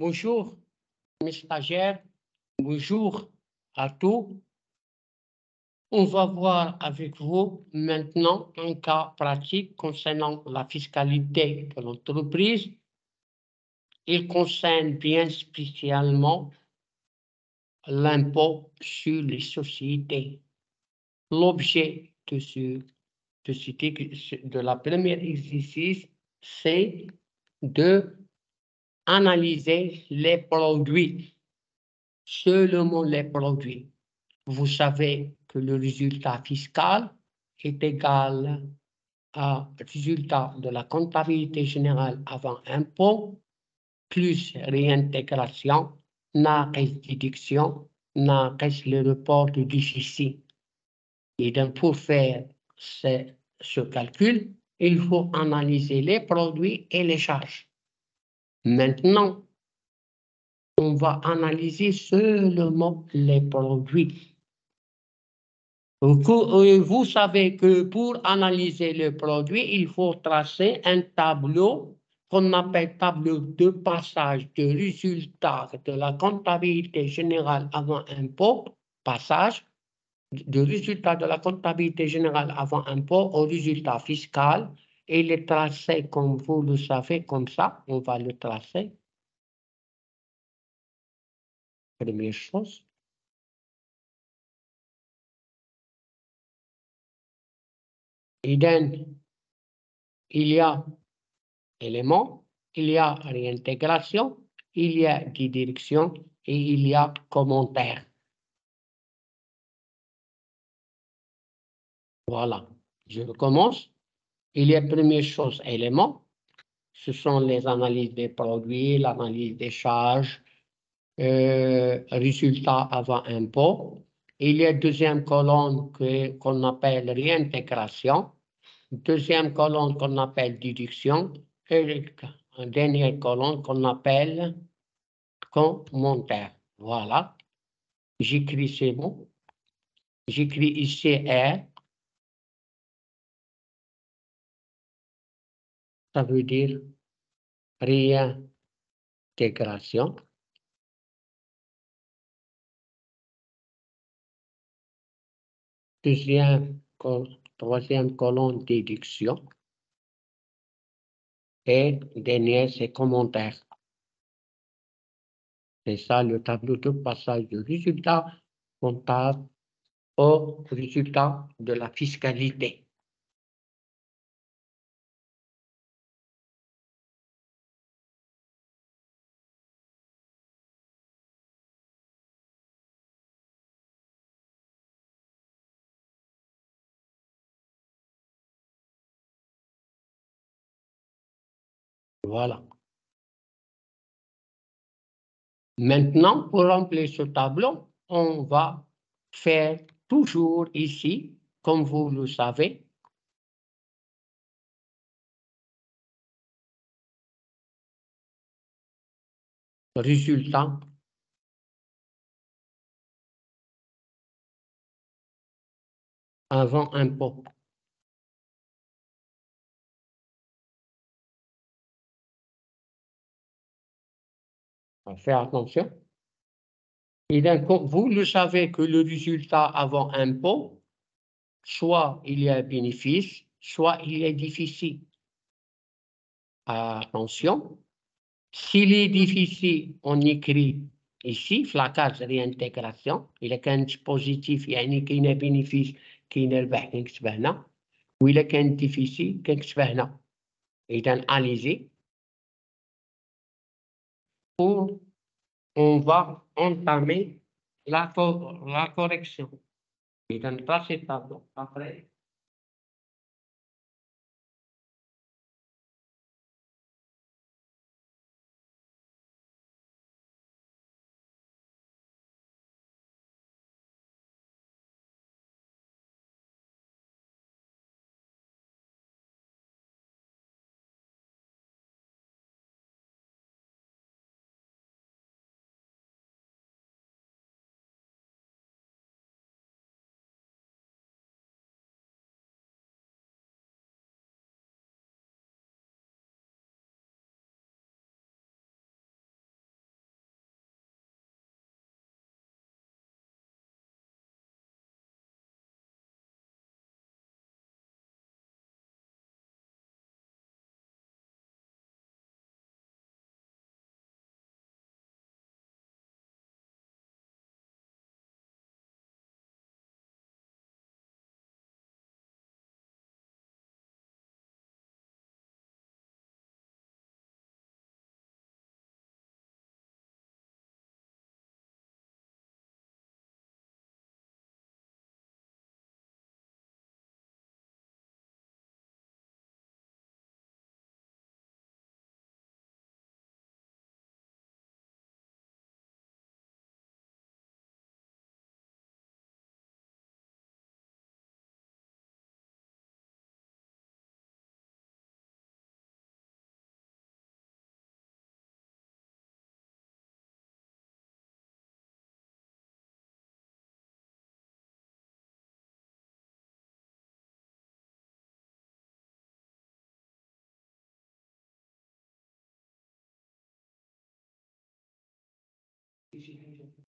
Bonjour, mes stagiaires. Bonjour à tous. On va voir avec vous maintenant un cas pratique concernant la fiscalité de l'entreprise. Il concerne bien spécialement l'impôt sur les sociétés. L'objet de, ce, de, de la première exercice, c'est de analyser les produits, seulement les produits. Vous savez que le résultat fiscal est égal à résultat de la comptabilité générale avant impôt plus réintégration, naaqis déduction, naaqis le report du déficit. Et donc, pour faire ce calcul, il faut analyser les produits et les charges. Maintenant, on va analyser seulement les produits. Vous savez que pour analyser le produit, il faut tracer un tableau qu'on appelle tableau de passage de résultats de la comptabilité générale avant impôt, passage de résultat de la comptabilité générale avant impôt au résultat fiscal et le tracer comme vous le savez, comme ça, on va le tracer. Première chose. Idem, il y a éléments, il y a réintégration, il y a direction et il y a commentaire. Voilà, je recommence. Il y a première chose, éléments. Ce sont les analyses des produits, l'analyse des charges, euh, résultats avant impôt. Il y a deuxième colonne qu'on appelle réintégration, deuxième colonne qu'on appelle déduction, et une dernière colonne qu'on appelle commentaire. Voilà. J'écris ces mots. J'écris ici R, ça veut dire réintégration. Deuxième, troisième colonne déduction. Et dernier, c'est commentaire. C'est ça le tableau de passage de résultat comptable au résultat de la fiscalité. Voilà. Maintenant, pour remplir ce tableau, on va faire toujours ici, comme vous le savez, résultat avant impôt. faire attention. Vous le savez que le résultat avant impôt, soit il y a un bénéfice, soit il y a un déficit. Attention, s'il est difficile, on écrit ici, flaccage réintégration, il est qu'un positif, il y a un bénéfice qui est ou il est difficile qu'un déficit, qu'un Et donc, allez-y, pour on va entamer la, la correction. Il ne pas ces tableaux. Après, appreciation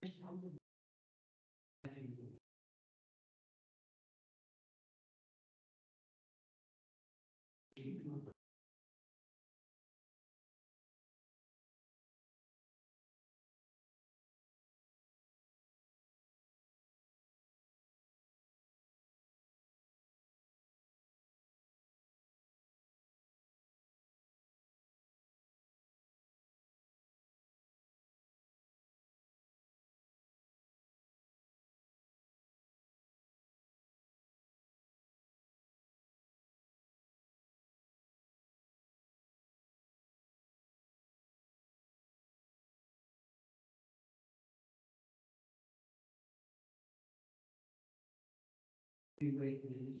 Ich habe Amen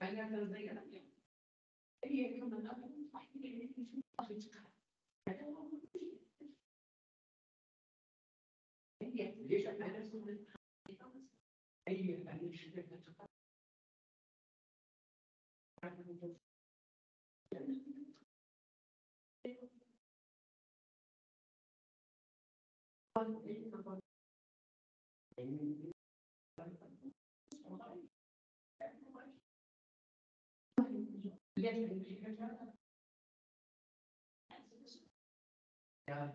Ben yakınımda yanamıyorum. En yakınımda da bunun sahibi ليش إحنا Yeah,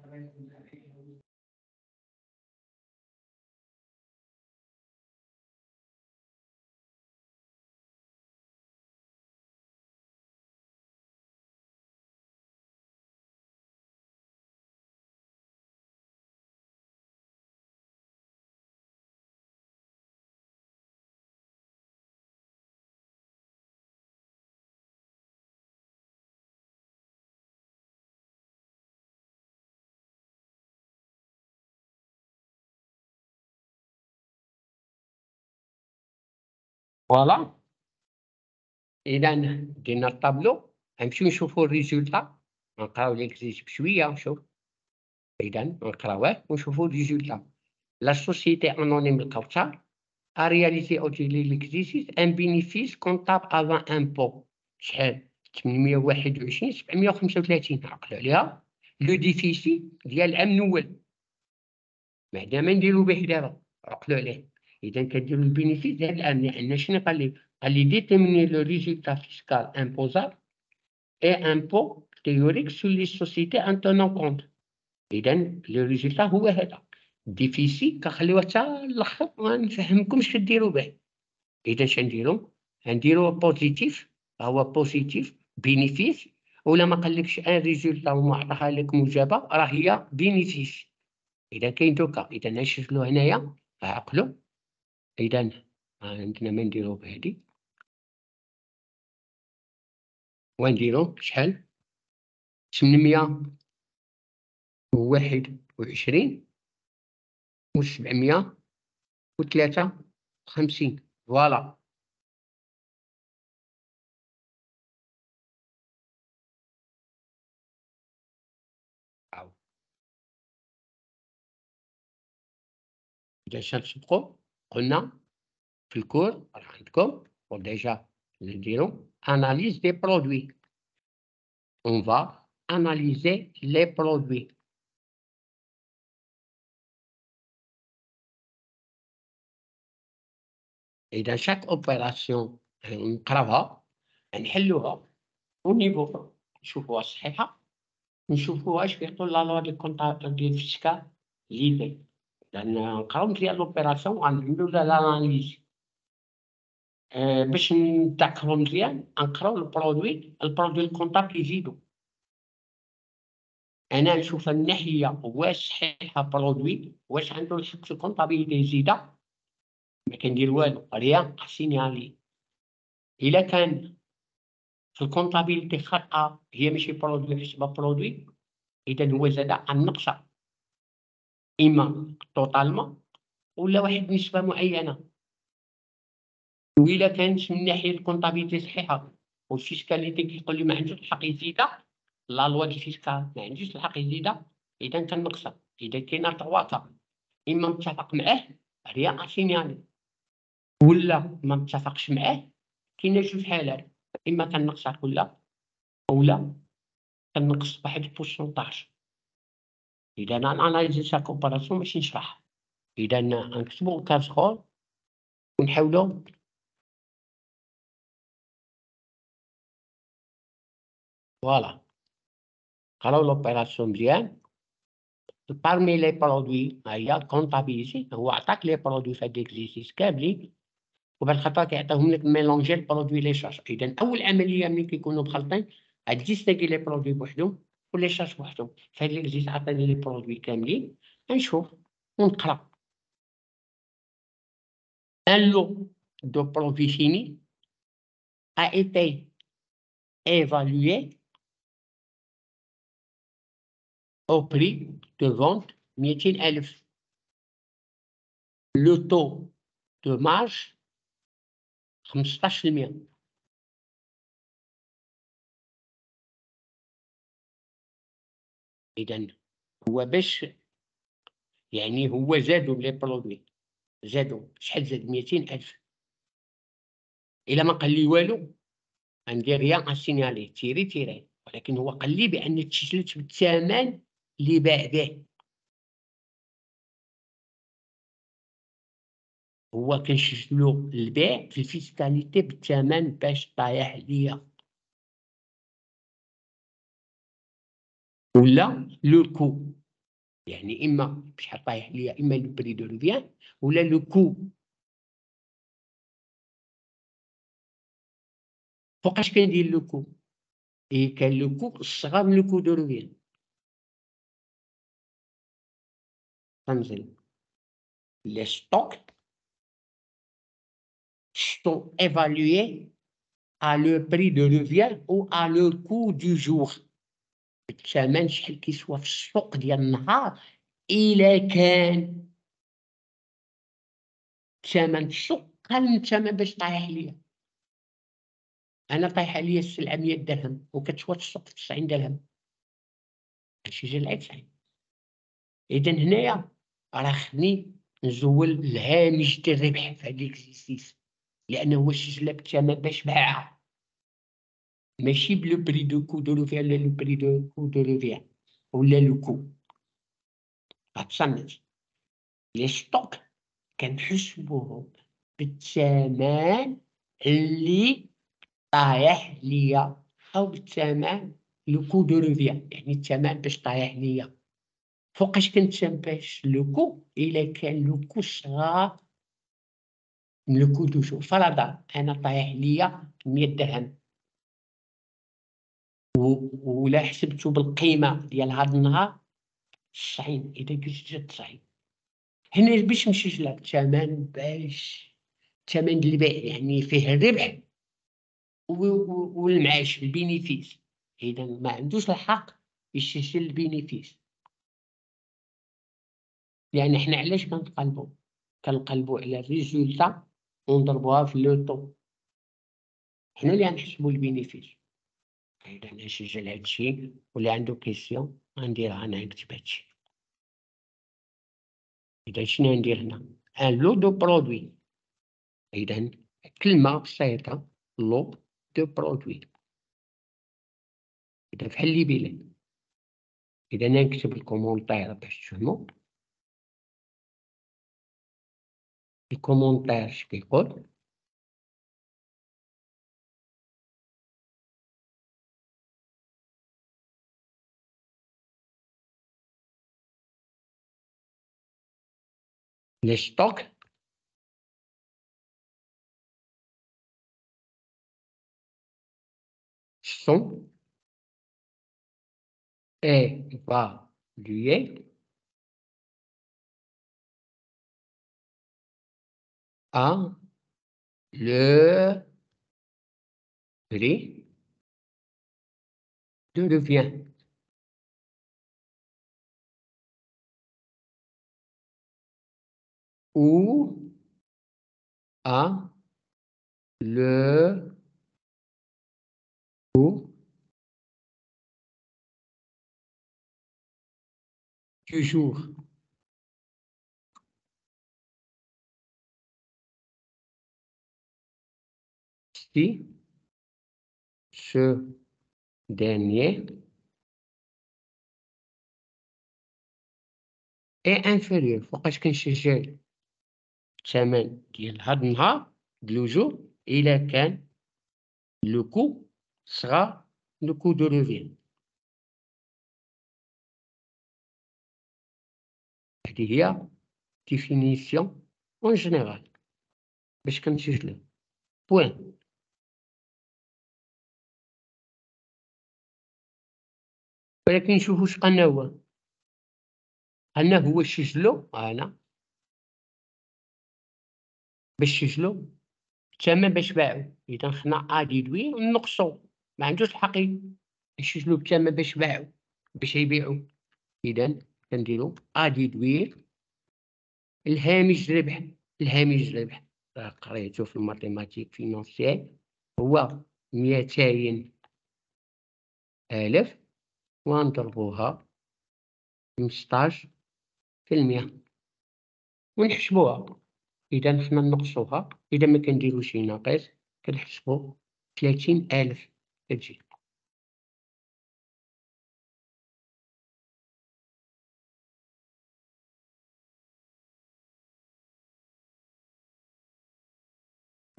voilà اذا دينا الطابلو نمشيو نشوفو ال résultat نقراو l'exercice بشويه شوف اذا نقراوه ونشوفو ال résultat la société anonyme الكوثر a réalisé au titre de l'exercice un bénéfice comptable avant impôt شحال 821 735 عقلوا عليها le déficit ديال العام الأول ما نديرو به دابا عقلوا عليه اذا كديروا ال bénéfice ديال العام لأن شنو قال لي قال لي déterminer le résultat fiscal imposable et impôt théorique sur les sociétés en tenant compte اذا le résultat هو هذا déficit كنخليوه حتى الآخر ما نفهمكمش كديروا به اذا شنديرو نديرو positif هو positif bénéfice ولا ما قالكش un résultat وما عطاها لك موجبه راه هي bénéfice اذا كاين دوكا اذا نشوفلو هنايا عقلو اذا عندنا ما نديرو بهادي ونديرو شحال 800 وواحد وعشرين وسبعمية وثلاثة وخمسين فوالا إذا شنطبقو قلنا في ال cours راه عندكم و déjà نديرو analyse des produits. On va analyser les produits. إذا chaque opération نقراوها نحلوها ونيفو نشوفوها صحيحة نشوفوها اش كيعطو la loi ديال ال fiscal l'idée لأن نقراو مزيان l'opération غنديرو l'analyse باش نتذكرو مزيان نقراو ال produit ال produit ال comptable كيزيدو أنا نشوف الناحيه واش صحيحه produit واش عنده الحق في ال comptabilité يزيدها ما كندير والو rien à signaler الا كان في ال comptabilité خاطئه هي ماشي produit حسب produit اذا هو زاد عن نقصه إما totalement ولا واحد نسبة معينة. وإلا كانت من ناحية ال comptabilité صحيحة. وال fiscalité كيقول لي ما عندوش الحق يزيدها la loi fiscale ما عندوش الحق يزيدها اذا كنقصها إذا كاينة تواطا إما متفق معاه rien à signaler ولا ما متفقش معاه كاينة جوج حالات إما كنقصها كلها اولا كنقص بواحد ال pourcentage. إذا analyser c'est comparaison ماشي نشرح. اذا نكتبو كاس خور ونحاولو. voilà. قراو l'opération مزيان. Parmi les produits هي comptabilité هو عطاك لي produit في هاد l'exercice كاملين وبعد خطرات كيعطيهم لك ميلونجي البرودوي لي شارج اذا اول عمليه ملي كيكونوا مخلطين غاديستيكي لي برودوي بوحدهم ولي شارج بوحدهم في هاد ليكزيس عطاني لي برودوي كاملين نشوف ونقرا un lot de produits finis a été évalué au prix de vente 200 ألف le taux de marge 15% إذا هو باش يعني هو زادوا لي برودوي زادوا شحال زاد 200 ألف. إلا ما قال لي والو غندير ريان اسينيالي تيري تيري ولكن هو قال لي بأن تشلت بالثمن اللي باع به. هو كنسجلو البيع في ال fiscalité بالثمن باش طايح ليا. ولا le coût يعني اما شحال طايح ليا اما le prix de revient ولا le coût فوقاش كندير le coût إلا كان le coût صغار من le coût de revient تنزل les stocks sont évalués à le prix de revient ou à le coût du jour. الثمن شحال كيسوا في السوق ديال النهار إلا كان ثمن السوق قل من الثمن باش طايح ليا أنا طايح ليا السلعه 100 درهم وكتسوى في السوق 90 درهم. هادشي جا العيب 90 اذا هنايا راه خصني نزول الهامش ديال الربح في هاد ليكزيسيس لأنه هو السجله بالثمن باش باعها ماشي بلو بري دو كو دو لوفيان ولا لو بري دو كو دو لوفيان ولا لو كو غتصنت لي ستوك كنحسبوهم بالثمن اللي طايح ليا أو الثمن le coût de revient يعني الثمن باش طايح ليا فوقاش كنتشباش le coût إلا كان le coût صغار من le coût du jour فرضا أنا طايح ليا مية درهم ولا حسبتو بالقيمة ديال هاد النهار تسعين إذا قلت جات تسعين هنا باش لك الثمن باش الثمن البيع يعني فيه الربح والهامش ال bénéfice. إذا ما عندوش الحق يسجل ال bénéfice. لأن حنا علاش كنقلبو؟ كنقلبو على ال résultat ونضربوها في le taux حنا اللي غنحسبو ال bénéfice. إذا نسجل هادشي واللي عنده question غنديرها أنا نكتب هادشي إذا شنو ندير هنا ان لو دو برودوي إذا كلمة بسيطة لو دو برودوي إذا بحال اللي بيلي إذا نكتب الكومونتير باش تفهمو الكومونتير اش les stocks. Sont. Évalués. À le prix de revient. ou à le ou du jour. Si ce dernier est inférieur فوقاش كنشجع الثمن ديال هاد النهار د le jour إلا كان le coût صغار le coût de revient هادي هي définition en général باش كنسجلو point ولكن نشوفو شقلنا هو قالنا هو سجلو أنا باش يسجلو الثمن باش باعو. إذا خصنا à déduire ونقصو. ما عندوش الحق يسجلو الثمن باش باعو باش يبيعو. إذا كنديرو à déduire الهامش ربح الهامش ربح. قريتو في ال mathématique financière هو ميتين ألف ونضربوها خمسطاش في المية. ونحسبوها. إذا حنا نقصوها إذا ما كنديروش شي ناقص كنحسبو ثلاثين ألف كتجي.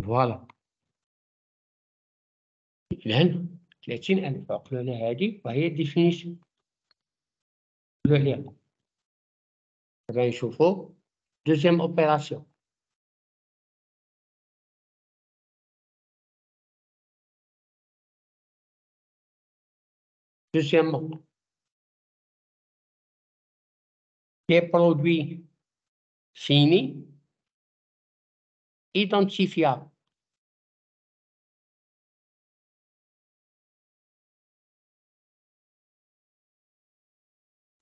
voilà. إذا ثلاثين ألف عقلوا على هادي وهي ال définition عقلوا عليها دابا نشوفو deuxième opération. Deuxièmement, des produits finis identifiables.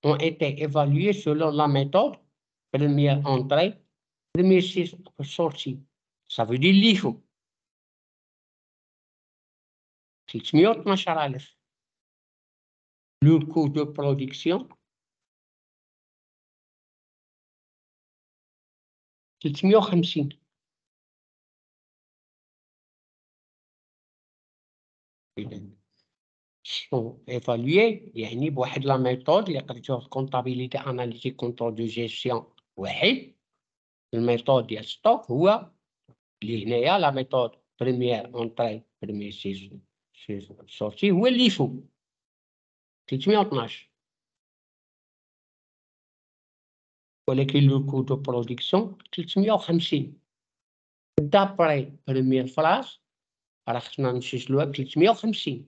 ont été évalués selon la méthode première entrée, première sortie. Ça veut dire l'IFO. 312,000 le coût de production. تلتمية وخمسين sont évalués. يعني بواحد la méthode اللي قريتوها في comptabilité analytique contrôle de gestion واحد ال méthode ديال stock هو اللي هنايا la méthode première entrée première sortie هو اللي فوق 312 ولكن le coût de production 350 d'après première phrase راه خصنا نسجلوها ب 350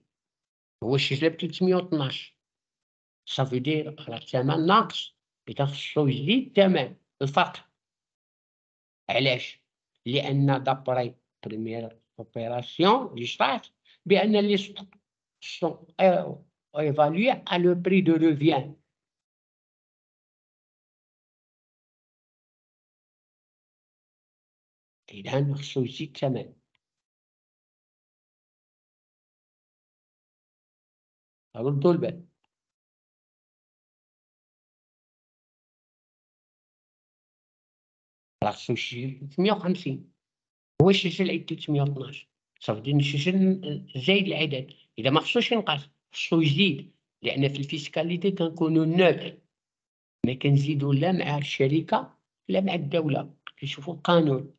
هو سجلها ب 312 صافي دير راه الثمن ناقص إذا خصو يزيد الثمن الفرق علاش لأن d'après première opération اللي شرعت بأن ils sont évalués à le prix de revient. إذا خصو الثمن ردوا البال راه خصو يشري 350 هو يسجل 312 صافي نسجل زايد العدد إذا ما خصوش ينقص خصو يزيد؟ لأن في ال fiscalité كنكونو neutre ما كنزيدو لا مع الشركة لا مع الدولة. كنشوفو القانون.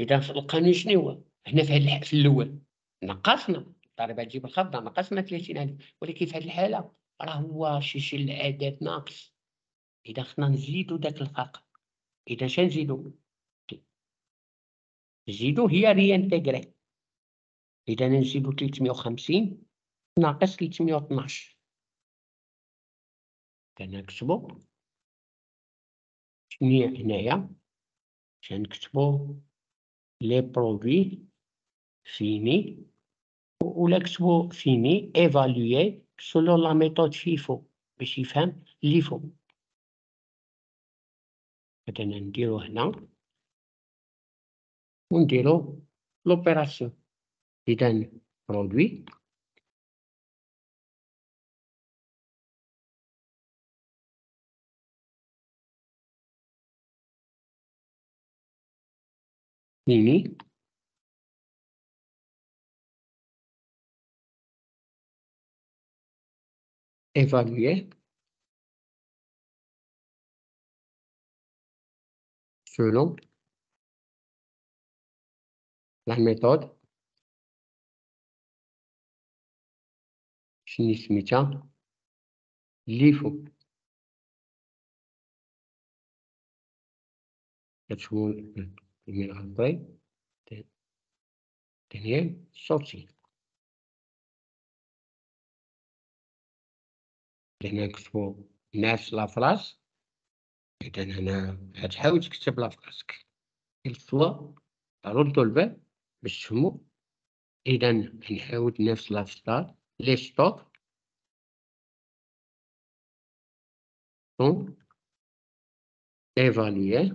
إذا القانون شنو هو؟ هنا في هاد في الأول. نقصنا. الضريبة تجيب الخفضة نقصنا 30000 ولكن في هاد الحالة راه هو شي العدد ناقص. إذا خصنا نزيدو داك الفرق إذا شنزيدو نزيدو à réintégrer إذا نزيدو 350 ناقص 312 كنكتبو شنو هنايا. كنكتبو les produits finis. ولا كتبو finis évalués selon la méthode FIFO باش يفهم اللي فوق مثلا نديرو هنا. ونديرو l'opération. اذا produit fini évaluer selon la méthode Schneesmitter LIFO. يدخل من العضي تنين صوتي هنا نكتبو نفس لافراس إذا هنا غتحاول تكتب لافراسك الفوا ردو البال باش تفهمو إذا نحاول نفس لافراس لي ستوك sont évalués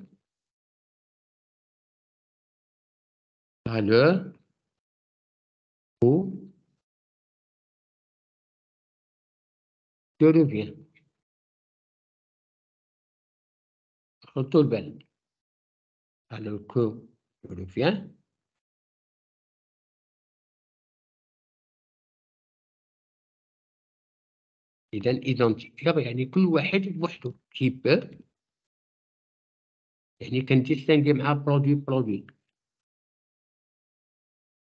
je reviens. Retour belle. Alors que je reviens, إذا إيدنتيفير يعني كل واحد بوحدو كيبر يعني كنديستانكي مع برودوي برودوي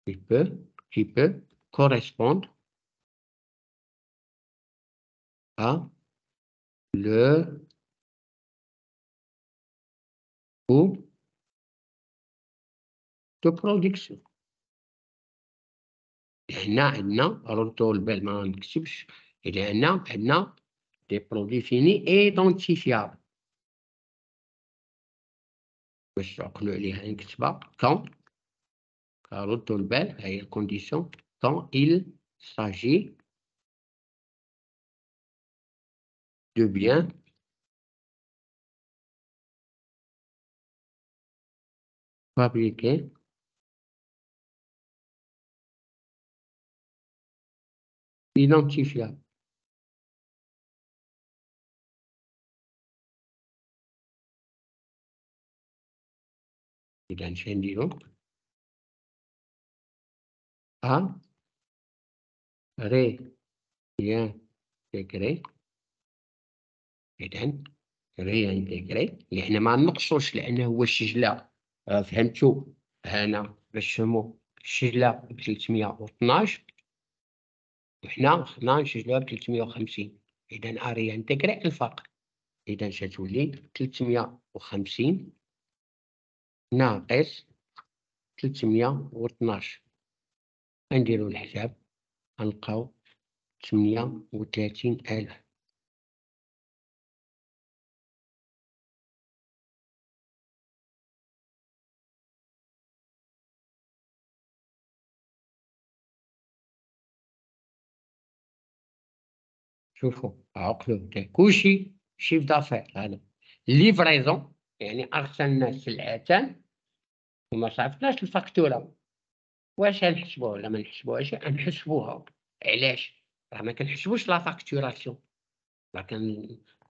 qui peut, qui peut correspondre à le coût de production. هنا عندنا ردوا البال ما نكتبش إلى هنا عندنا des produits finis identifiables باش تعقلوا عليها نكتبها كون ردوا البال هي الكونديسيون quand il s'agit de biens fabriqués identifiables. إذا نديرو à réintégrer إذا réintégrer يعني ما نقصوش لأنه هو الشجلة فهمتو هنا باش تفهمو شجلة ب 312 وحنا خصنا نسجلوها ب 350 إذا أري انتغري الفرق إذا ستولي 350 ناقص 312 نديرو الحساب غنلقاو 38 ألف. شوفوا عقلوا كلشي chiffre d'affaires هذا livraison يعني ارسلنا سلعة وما صافناش الفاكتورة. واش غنحسبوها ولا ما نحسبوهاش غنحسبوها علاش؟ راه ما كنحسبوش la facturation. راه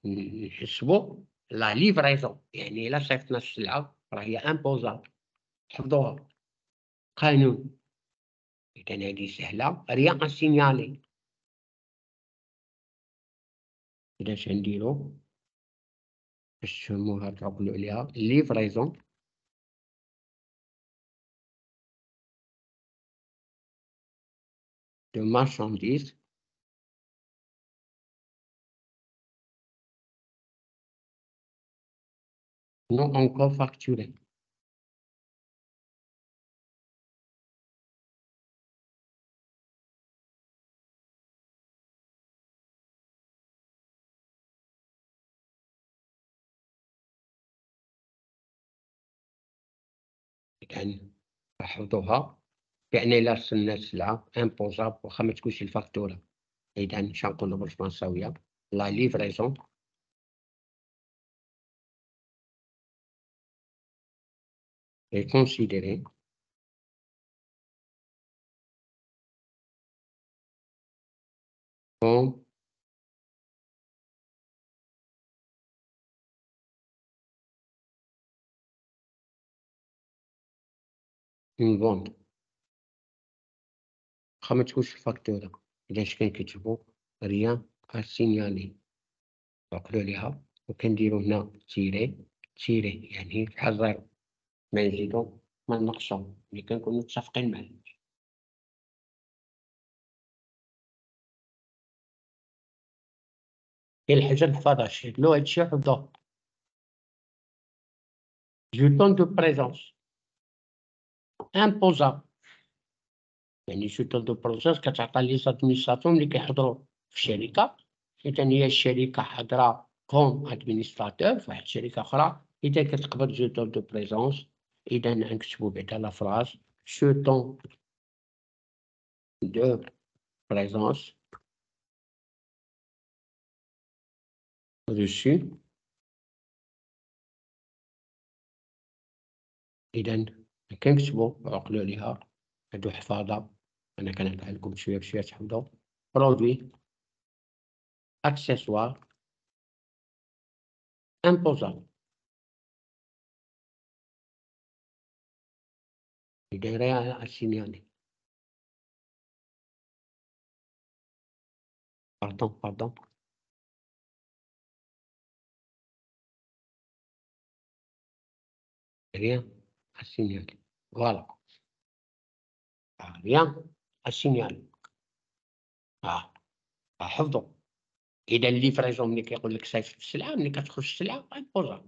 كنحسبو la livraison. يعني إلا صيفطنا السلعة راه هي imposable حفظوها. قانون. إذا هذه سهلة. rien à signaler إذا نديرو باش تفهموها تعقلوا عليها. livraison. De marchandises non encore facturées. يعني حفظوها يعني إلا رسلنا السلعة imposable واخا ما تكونش الفاكتورة إذا شنقولو بالفرنساوية la livraison est considérée comme une vente واخا ما تكونش الفاكتورة إذا اش كنكتبو rien à signaler عقلو عليها وكنديرو هنا tiret tiret يعني بحال زيرو ما نزيدو ما نقصو ملي كنكونو متفقين معاه كاين حاجة محفظاش شدلو هادشي وحفظوه jeton de présence imposable يعني jeton de présence كتعطى les administrateurs ملي كيحضرو في الشركة إذا هي الشركة حاضرة comme administrateur في واحد الشركة أخرى. إذا كتقبل jeton de présence إذا نكتبو بعدا la phrase jeton de présence. Reçu. إذا كنكتبو عقلو عليها هادو حفاظة. أنا كنعطيها لكم شوية بشوية تحفظو برودوي أكسسوار imposable دايرة السينيالي pardon pardon rien à signaler. Voilà. rien. À signaler. آه. حفظوا إذا ال livraison ملي كيقول لك صيفط السلعة ملي كتخرج السلعة غيبوزها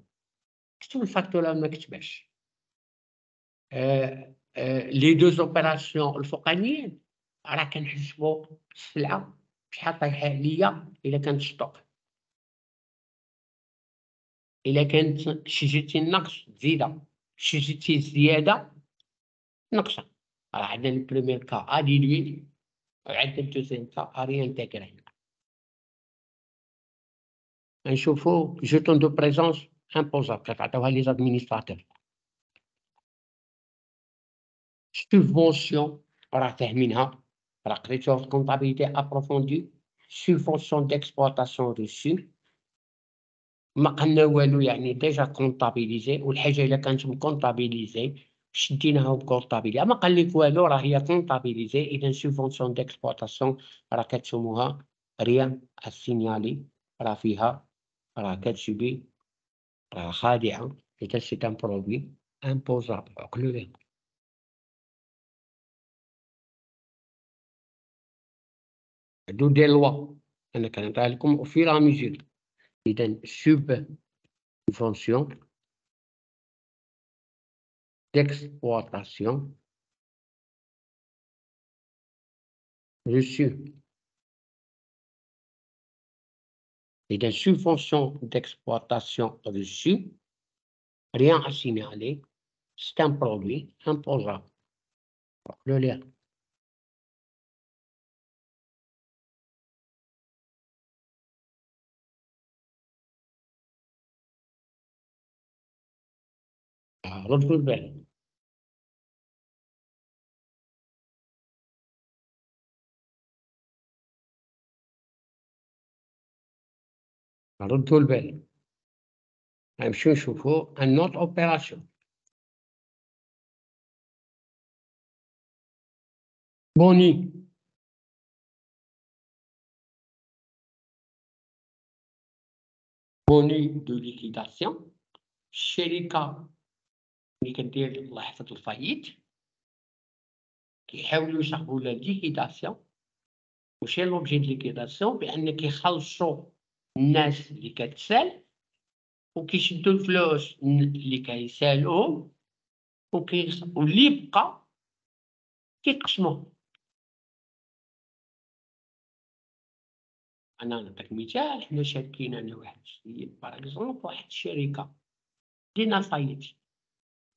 كتب الفاكتوره ما كتباش. آه les deux opérations الفوقانيين. راه كنحسبوا السلعة شحال طايحة عليا إلا كانت ستوك. إلا كانت شجرتي النقص تزيدها شجرتي الزياده نقصه راه عندنا البريمير كا ا ديدويت وعندنا الدوزيام كا ا ريانتيغري نشوفو جوتون دو بريزونس امبوزابل كتعطيوها لي زادمينستراتور subvention راه فاهمينها راه قريتوها في كونطابيليتي ابروفوندي subvention d'exploitation reçue. ما قلنا والو يعني ديجا كونطابيليزي والحاجة الا كانت مكونطابيليزي شدينها وكورطابيلي اما قال لك والو راه هي طونطابيليزي اذا سوفونسيون ديكسبلوطاسيون راه كتسموها ريان السينيالي راه فيها راه كتسبي راه خادعه اذا سي ان بروبليم امبوزابل عقلو ليه عندو دي لوا أنا كنعطيها لكم في لا ميزيك اذا سوب فونسيون d'exploitation reçues et des subventions d'exploitation reçues, rien à signaler, c'est un produit imposable. Le lien. Ah, ردوا البال نمشيو نشوفوا l'autre opération boni boni de liquidation الشركة اللي كدير الله يحفظ ال faillite كيحاولوا يصاحبوا la liquidation وشي l'objet de liquidation بان كيخلصوا الناس اللي كتسال وكيشدوا الفلوس اللي كيسالوهم وكي واللي بقى كيقسموه أنا نعطيك مثال حنا شاركين أنا واحد السيد par exemple واحد الشركة دينا فايت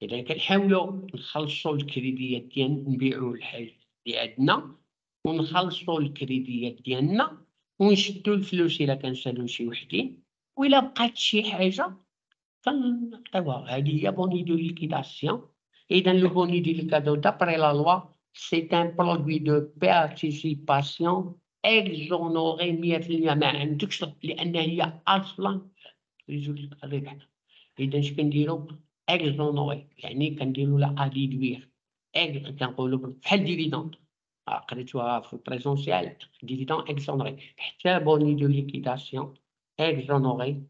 إذا كنحاولوا نخلصوا الكريديات ديالنا نبيعوا الحاجة اللي عندنا ونخلصوا الكريديات ديالنا ونشدوا الفلوس إلا كنسالو شي وحدين وإلا بقات شي حاجة كنعطيوها هادي هي boni de liquidation إذا le boni de liquidation d'après la loi c'est un produit de participation exonéré مية في المية ما عندكش لأن هي أصلا الربح إذا اش كنديرو؟ exonéré يعني كنديرو لا à déduire كنقولو بحال dividendes قريتوها في ال présentiel dividendes exonérés حتى boni de liquidation exonéré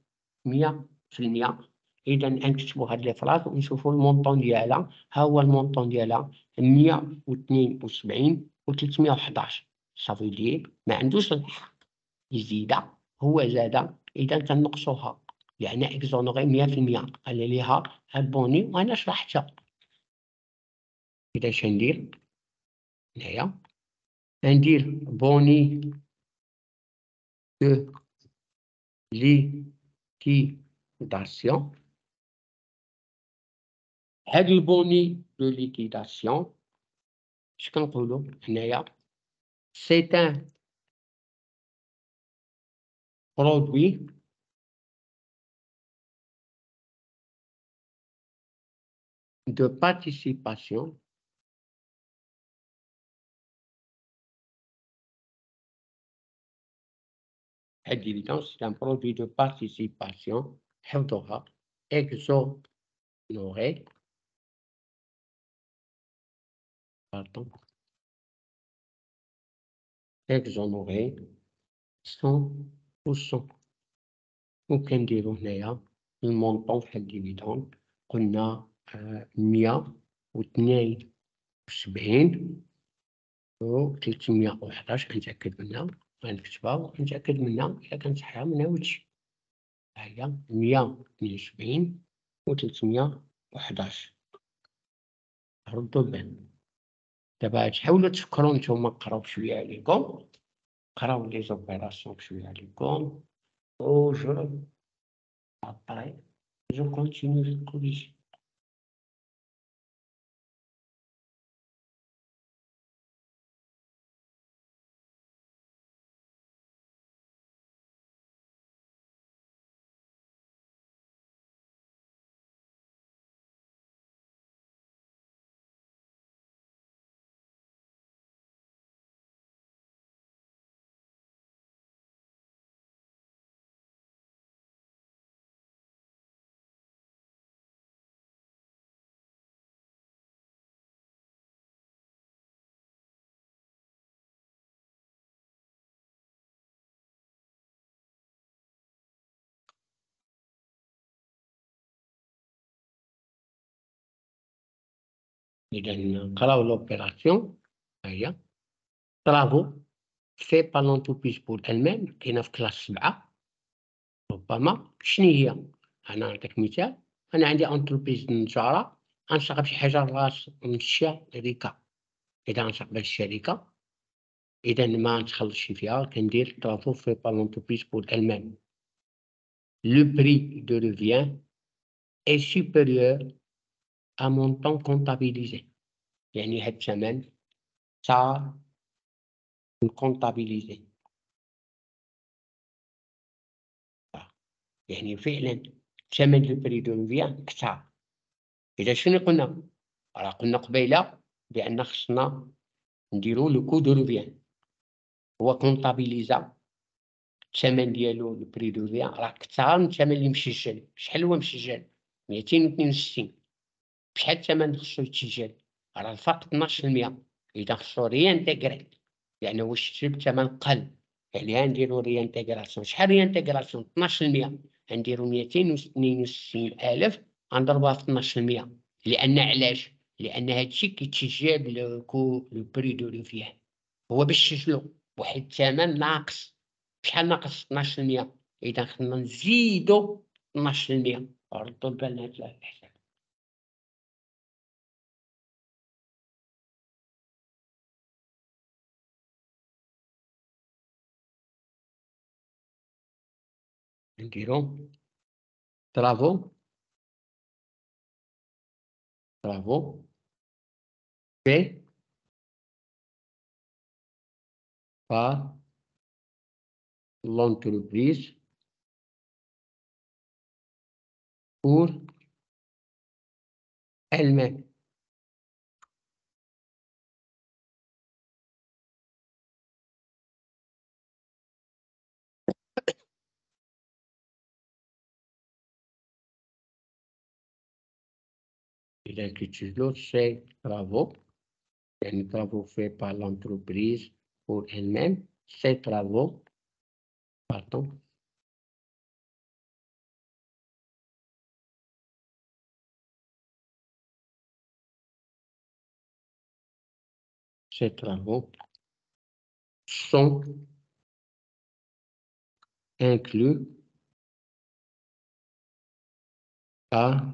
100% اذا نكتبوا هاد les phrases ونشوفوا ال montant ديالها ها هو ال montant ديالها 172 و 311 صافي دير ما عندوش الحق يزيدها هو زاد اذا تنقصوها يعني exonéré 100% قال ليها ها boni وأنا شرحتها اذا شندير هنايا ندير boni de liquidation. هاد ال boni de liquidation اش كنقولو هنايا c'est un برودوي de participation dividende, c'est un produit de participation, حفظها exonéré pardon. Exonéré 100% وكنديرو هنايا المونطون في الديفيدوند قلنا مية وثنين وسبعين و تلتمية وحداش نتأكد منها غنكتبها ونتأكد منها إلا كانت صحيحة من هاوتشي ها هي مية وثنين وسبعين و تلتمية وحداش. ردو البال دابا تحاولوا تفكروا نتوما قراو شوية عليكم قراو les opérations بشوية عليكم و je après je continue ال corrigé إذا نقراو l'opération ها هي travaux faits par l'entreprise pour elle-même كاينة في classe سبعة ربما شنو هي أنا نعطيك مثال أنا عندي entreprise نجارة غنشتغل بشي حاجة راس نمشيها لريكا إذا غنشتغل الشركة إذا ما نتخلصش فيها كندير travaux faits par l'entreprise pour elle-même. Le prix de revient est supérieur au montant comptabilisé. يعني هاد الثمن تاع ن comptabilisé يعني فعلا ثمن le prix de revient كثر إذا شنو قلنا؟ راه قلنا قبيلة بأن خصنا نديرو le coût de revient هو comptabilisé الثمن ديالو le prix de revient راه كثر من الثمن اللي مسجل شحال هو مسجل ميتين واتنين وستين. بشحال الثمن خصو يتسجل راه الفرق 12% إذا خصو réintégrer يعني واش شري بثمن قل؟ يعني غنديرو réintégration شحال réintégration 12% غنديرو ميتين واتنين وستين ألف غنضربوها في 12% لأن علاش؟ لأن هادشي كيتسجل le prix de revient هو باش تسجلو واحد الثمن ناقص. شحال ناقص 12% إذا خصنا نزيدو 12% ردوا بالنا هاد الحساب نديرو طرافو طرافو في par l'entreprise pour elle-même. L'intitulé, c'est travaux. Les travaux faits par l'entreprise pour elle-même. Ces travaux, pardon, ces travaux sont inclus à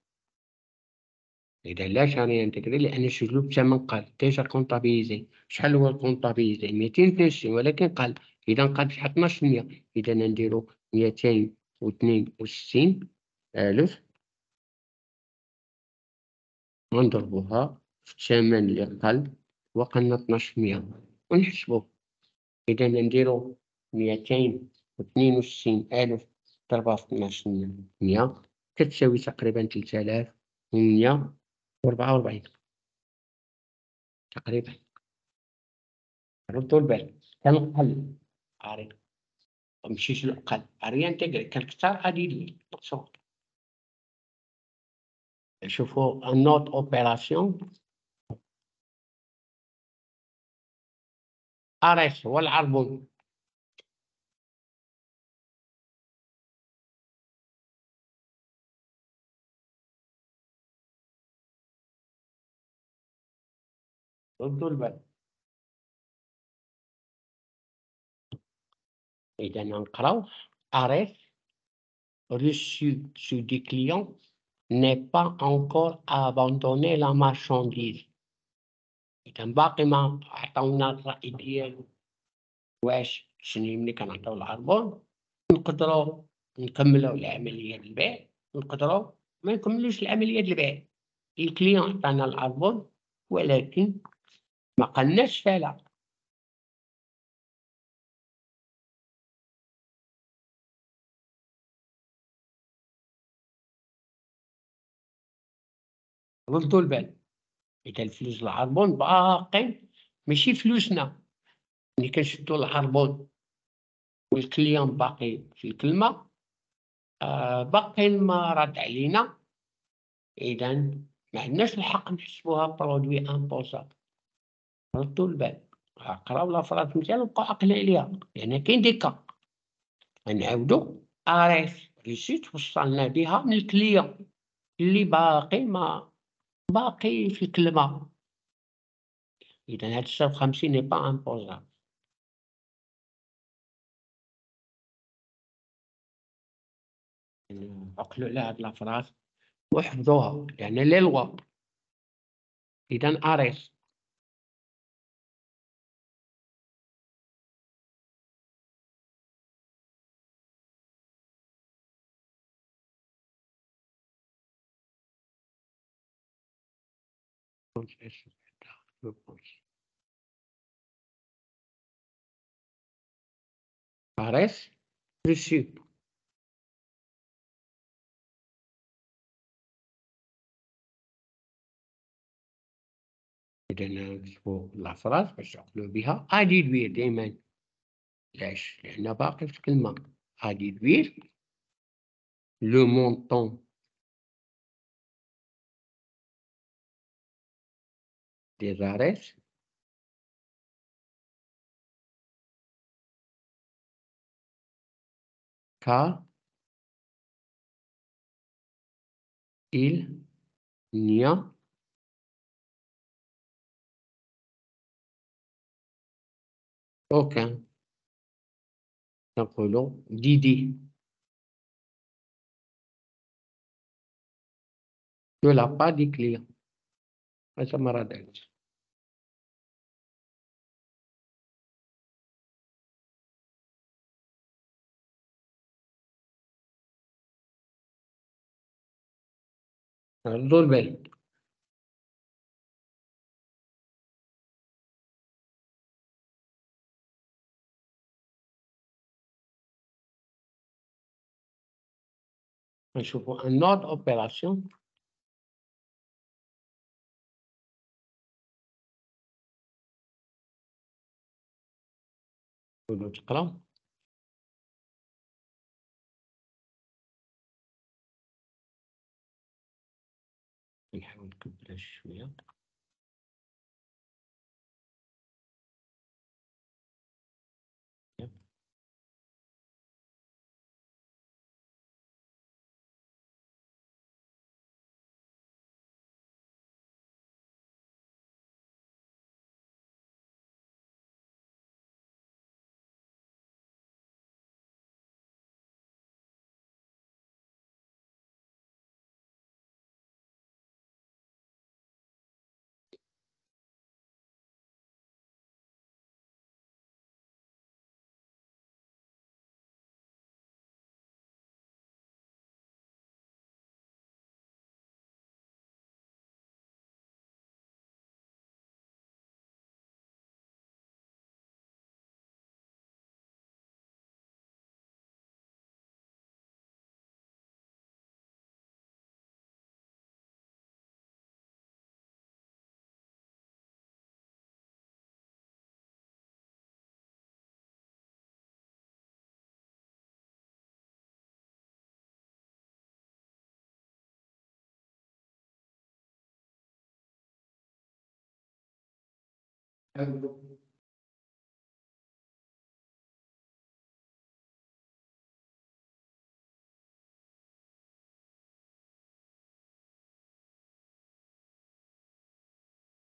إذا علاش réintégrer لأن السلوك بثمن قل déjà comptabilisé شحال هو ال comptabilisé ميتين واتنين وستين ولكن قل إذا قل بشحال 12% إذا نديرو ميتين واتنين وستين ألف. ونضربوها في الثمن اللي قل وقلنا 12% ونحسبو. إذا نديرو ميتين واتنين وستين ألف ضربها في 12% كتساوي تقريبا تلتالاف ومية وأربعة وأربعين. تقريبا. ردوا البال كان القل عاري مشيش الأقل. عريان تقري كان كتار غادي مقصود شوفوا. النوت اوبيراسيون اريس هو العربون ردوا البال إذا نقراو arrête reçu sur des clients n'est pas encore abandonné la marchandise. إذا باقي ما عطاونا الرأي ديالو واش شنو ملي كنعطيو العربون نقدروا نكملوا العملية ديال البيع نقدروا ما نكملوش العملية ديال البيع الكليون عطانا العربون ولكن ما قالناش فعلا. ردوا البال. إذا الفلوس العربون باقين ماشي فلوسنا. ملي كنشدو العربون وال client باقي في الكلمة آه باقي ما رد علينا. إذا ما عندناش الحق نحسبوها produit imposable ردوا البال. قراو la phrase مزيان وبقاو عاقلين عليها لأن كاين des cas. نعاودو أريف. ريسيت وصلنا بها من ال client اللي باقي ما باقي في الكلمة. إذا هاد السبعة وخمسين n'est pas imposable عقلوا على هاد la phrase وحفظوها لأن لي لوا إذا أريس Parece princípio. إذا نكتبو الأفراد باش نعقلو بها غادي دوير دايما علاش لأن باقي في الكلمة غادي دوير لو مونطون des arrêts car il n'y a aucun نقول d'idée de la part du client هذا مرة ذلك ردوا البال نشوفوا un ordre opération تقولوا تقرا نحاول شوية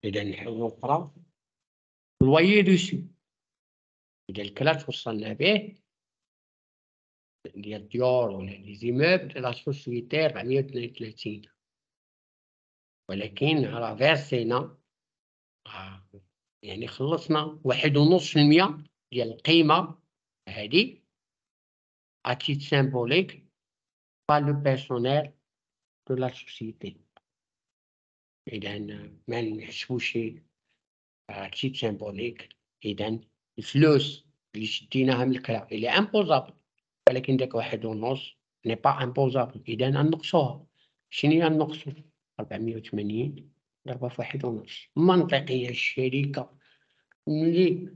إذا نحاول نقرا الويي دوسو إذا الكلاس وصلنا به ديال الديور ولا لي زيموبل لا سوسيتي 432 ولكن راه فيرسينا يعني خلصنا واحد ونص في المية ديال القيمة. هادي à titre symbolique par le personnel de la société. إذا ما نحسبوش à titre symbolique إذا الفلوس اللي شديناها من الكرا اللي imposable ولكن داك واحد ونص n'est pas imposable إذا ننقصوها. شنو هي ننقصو 480 ضربة في واحد ونص. منطقية الشركة. ملي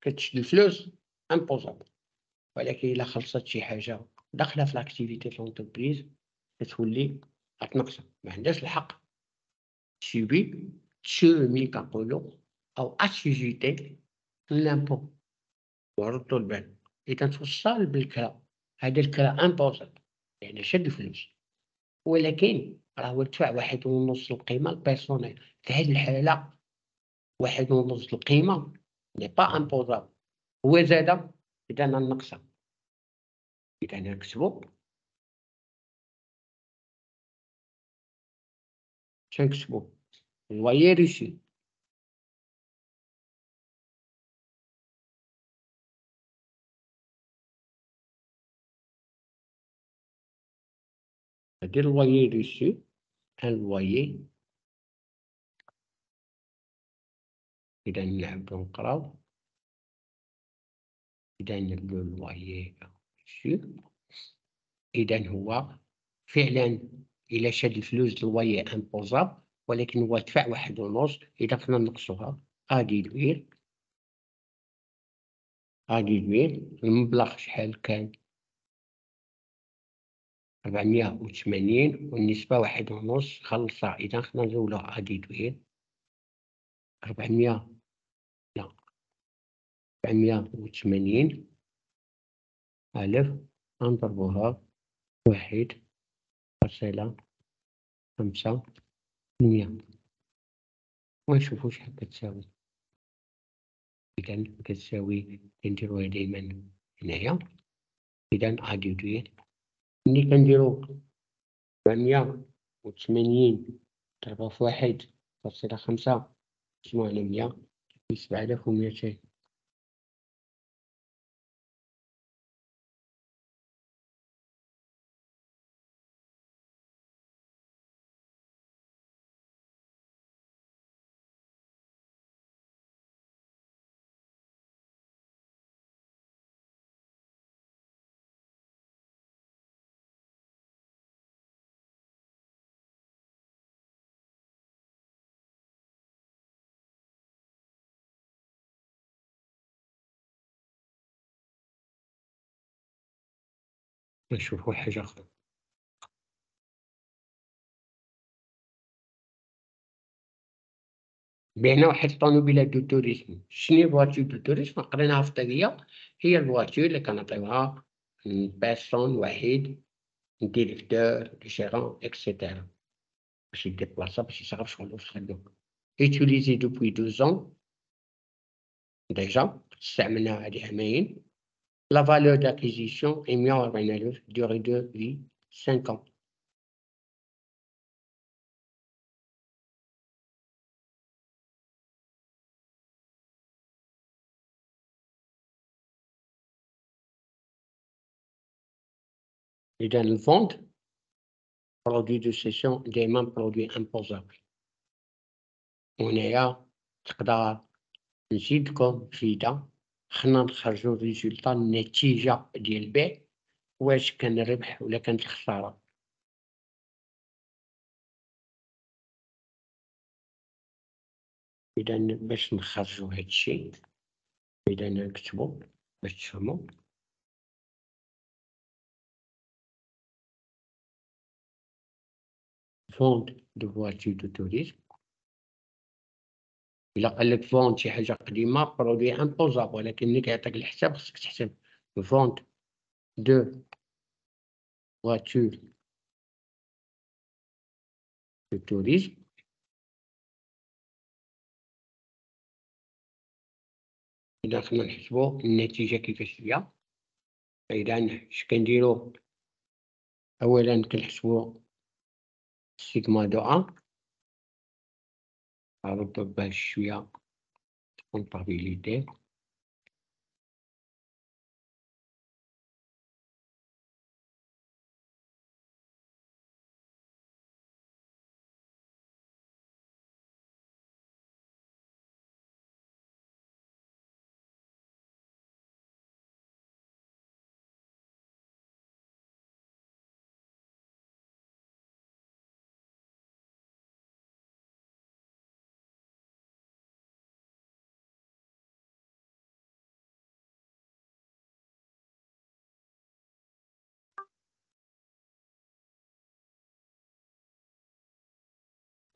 كتشد الفلوس imposable ولكن إلا خلصت شي حاجة داخلة في l'activité في l'entreprise كتولي ناقصة ما عندهاش الحق. ت subit ت soumis كنقولو أو assujetti à l'impôt وردوا البال. إذا توصل بالكرا. هذا الكرا imposable يعني شد الفلوس. ولكن راه دفع واحد ونص القيمة ال personnel في هذه الحالة واحد ونص القيمة n'est pas imposable. هو زاد إذا النقصة إذا نكتبو شنكتبو loyer reçu ندير loyer reçu loyer إذا نلعب نقراو إذا le loyer reçu إذا هو فعلا إلا شاد الفلوس loyer imposable ولكن هو دفع واحد ونص إذا كنا نقصوها à déduire à déduire المبلغ شحال كان ربعمية وثمانين والنسبة واحد ونص. خلصها إذا خنا نزولوها غادي دوير ربعمية لا. ربعمية وثمانين ألف نضربوها واحد فاصلة خمسة مية. ونشوفو شحال كتساوي. إذا كتساوي كنديروها دايما هنايا. إذا ندير ملي كنديرو ربعمية وثمانين ضربة في واحد فاصلة خمسة مجموع على مية سبعة آلاف وميتين نشوفو حاجة أخرى. بعنا واحد الطونوبيلة de tourisme شني voiture de tourisme قريناها في الطاقية هي ال voiture اللي كنعطيوها personne وحيد directeur gérant et cetera باش يديبلاصا باش يشغل شغلو في utilisé depuis 12 ans. Déjà استعملناها هادي عامين La valeur d'acquisition est 140 durée de vie 5 ans. إذا الفوند produit de cession دائما produit imposable وهنايا تقدر نزيدكم فيدا خلينا نخرجوا الريزولتا النتيجة ديال البيع واش كان الربح ولا كانت الخسارة إذا باش نخرجوا هادشي إذا نكتبو باش تفهمو. vente de voiture de tourisme إلا قال لك vente شي حاجة قديمة produit imposable ولكن ملي كيعطيك الحساب خصك تحسب vente. de. voiture de tourisme إذا خصنا نحسبو النتيجة كيفاش هي. إذا اش كنديرو؟ أولا كنحسبو سيغما دو أ ربما شوية comptabilité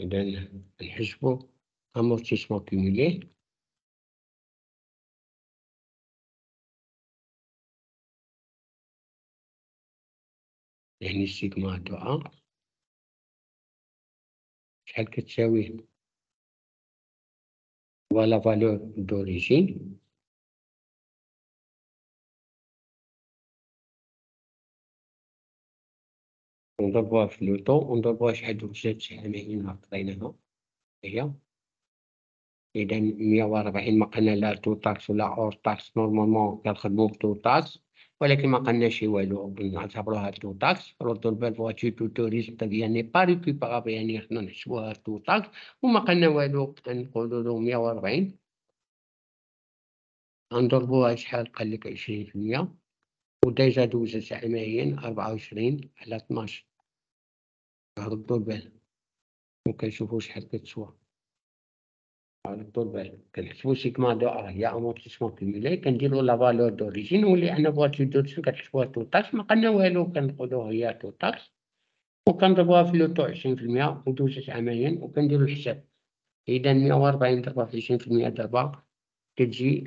إذا نحسبوا amortissement cumulé يعني سيغما دو أ شحال كتساوي هو لا فالور دوريجين ونضربوها في le taux ونضربوها شحال دوزات شحال ما عطيناها هي إذا مية وربعين ما قلنا لا toutes taxes ولا hors taxes normalement كنخدمو ب toutes taxes ولكن ما قلناش والو نعتبروها toutes taxes ردو البال voiture de tourisme TVA n'est pas récupérable يعني حنا نحسبوها toutes taxes وما قلنا والو نقولولو مية وربعين نضربوها شحال قالك عشرين في المية و déjà دوزت عامين أربعة وعشرين على اثناش ردو البال وكنشوفو شحال كتسوى ردو البال كنحسبو sigma de A هي amortissement cumulé كنديرو la valeur d'origine ولي عندنا voiture de tourisme كتحسبوها toutes taxes. ما قلنا والو كنقولو هي toutes taxes. وكنضربوها في le taux عشرين في المية ودوزت عامين وكنديرو الحساب. إذا مية وربعين ضربة في عشرين في المية دابا كتجي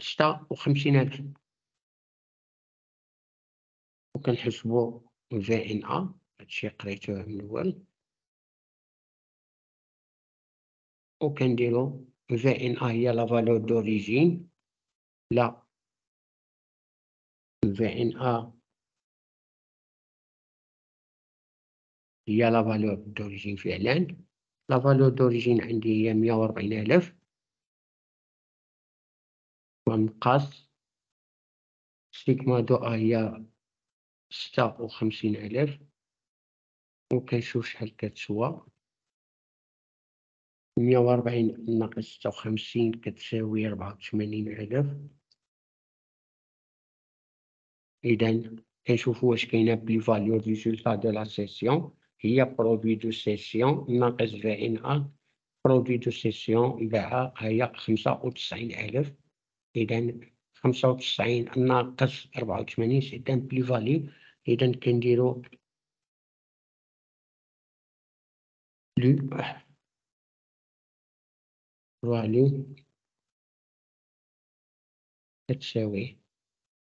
ستة وخمسين ألف. وكنحسبو VNA هادشي قريتوه من الأول. وكنديرو VNA هي la valeur d'origine لا. VNA هي la valeur d'origine فعلا. la valeur d'origine عندي هي مية وربعين ألف. ونقص sigma de A هي ستة وخمسين ألف. وكنشوف شحال كتسوى. مية وربعين ناقص ستة وخمسين كتساوي ربعة وثمانين ألف. إذا كنشوفو واش كاينة plus-value résultat de la cession هي produit de cession ناقص VNA produit de cession باعها هي خمسة وتسعين ألف. إذا خمسة وتسعين ناقص ربعة وثمانين c'est une plus-value إذا كنديرو. plus-value كتساوي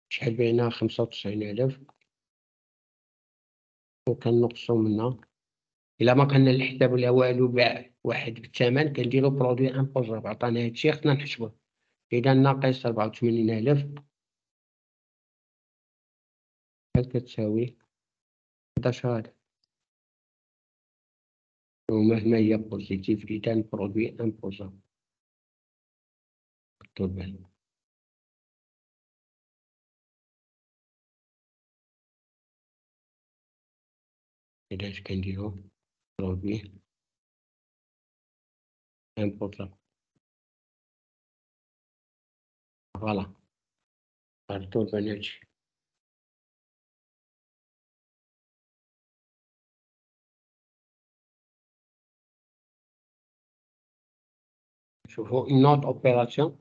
شحال بينا خمسة وتسعين ألف. وكنقصو منها. إلا ما كان الحساب ولا والو باع واحد بالثمن كنديرو produit imposable عطانا هادشي خصنا نحسبوه. إذا ناقص ربعة وثمانين ألف. كتساوي حداش ألف ومهما هي positive إذا produit imposable خدو بالكم إذا اش كنديرو برودوي امبوزابل فوالا. عرفتو Je veux une autre opération.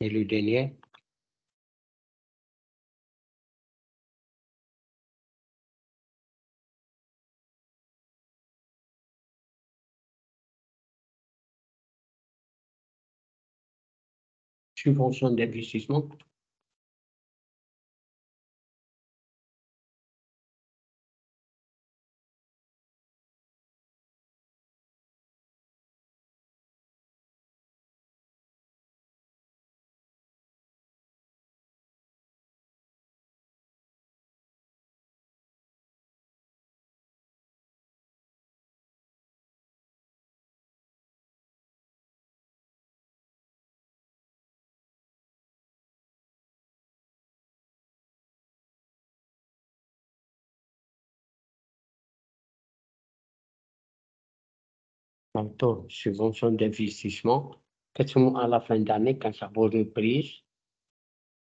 Et le dernier. Subvention d'investissement. Tantôt, subvention d'investissement كتسمو à la fin d'année كنصاحبو reprise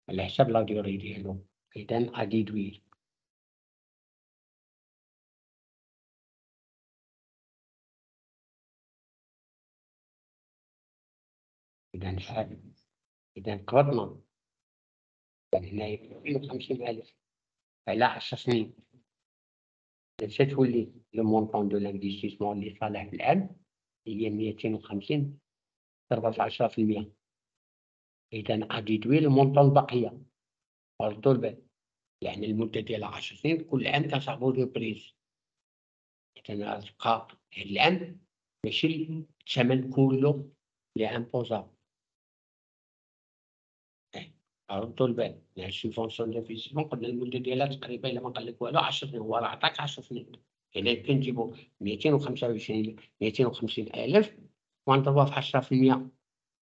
على حساب la durée ديالو إذا à déduire إذا شحال إذا قبضنا هنا 250,000 على 10 سنين باش تولي le montant de l'investissement اللي صالح في العام هي 250 ضربة في 10% إذا غادي يدوي le montant البقية ردوا البال يعني المدة ديال 10 سنين كل عام كنحسبو reprise إذا غتبقى هاد العام ماشي الثمن كله اللي imposable ردوا البال يعني ال subvention d'investissement قلنا المدة ديالها تقريبا إلا ما قال لك والو 10 سنين هو راه عطاك 10 سنين. إذا يمكن نجيبو 225 250 ألف ونضربوها في 10%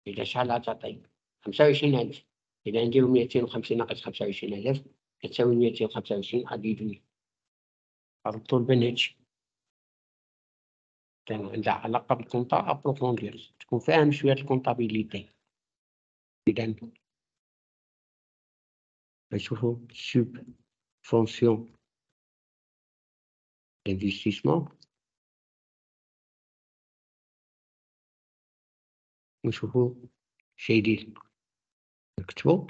إذا شحال غتعطي 25000 إذا نديرو 250 ناقص 25000 كتساوي 225 غادي يدوي. ردوا البال هادشي. كان عندها علاقة بال compta approfondie تكون فاهم شوية ال comptabilité. إذا نشوفو subvention investissement نشوفو شيدير نكتبو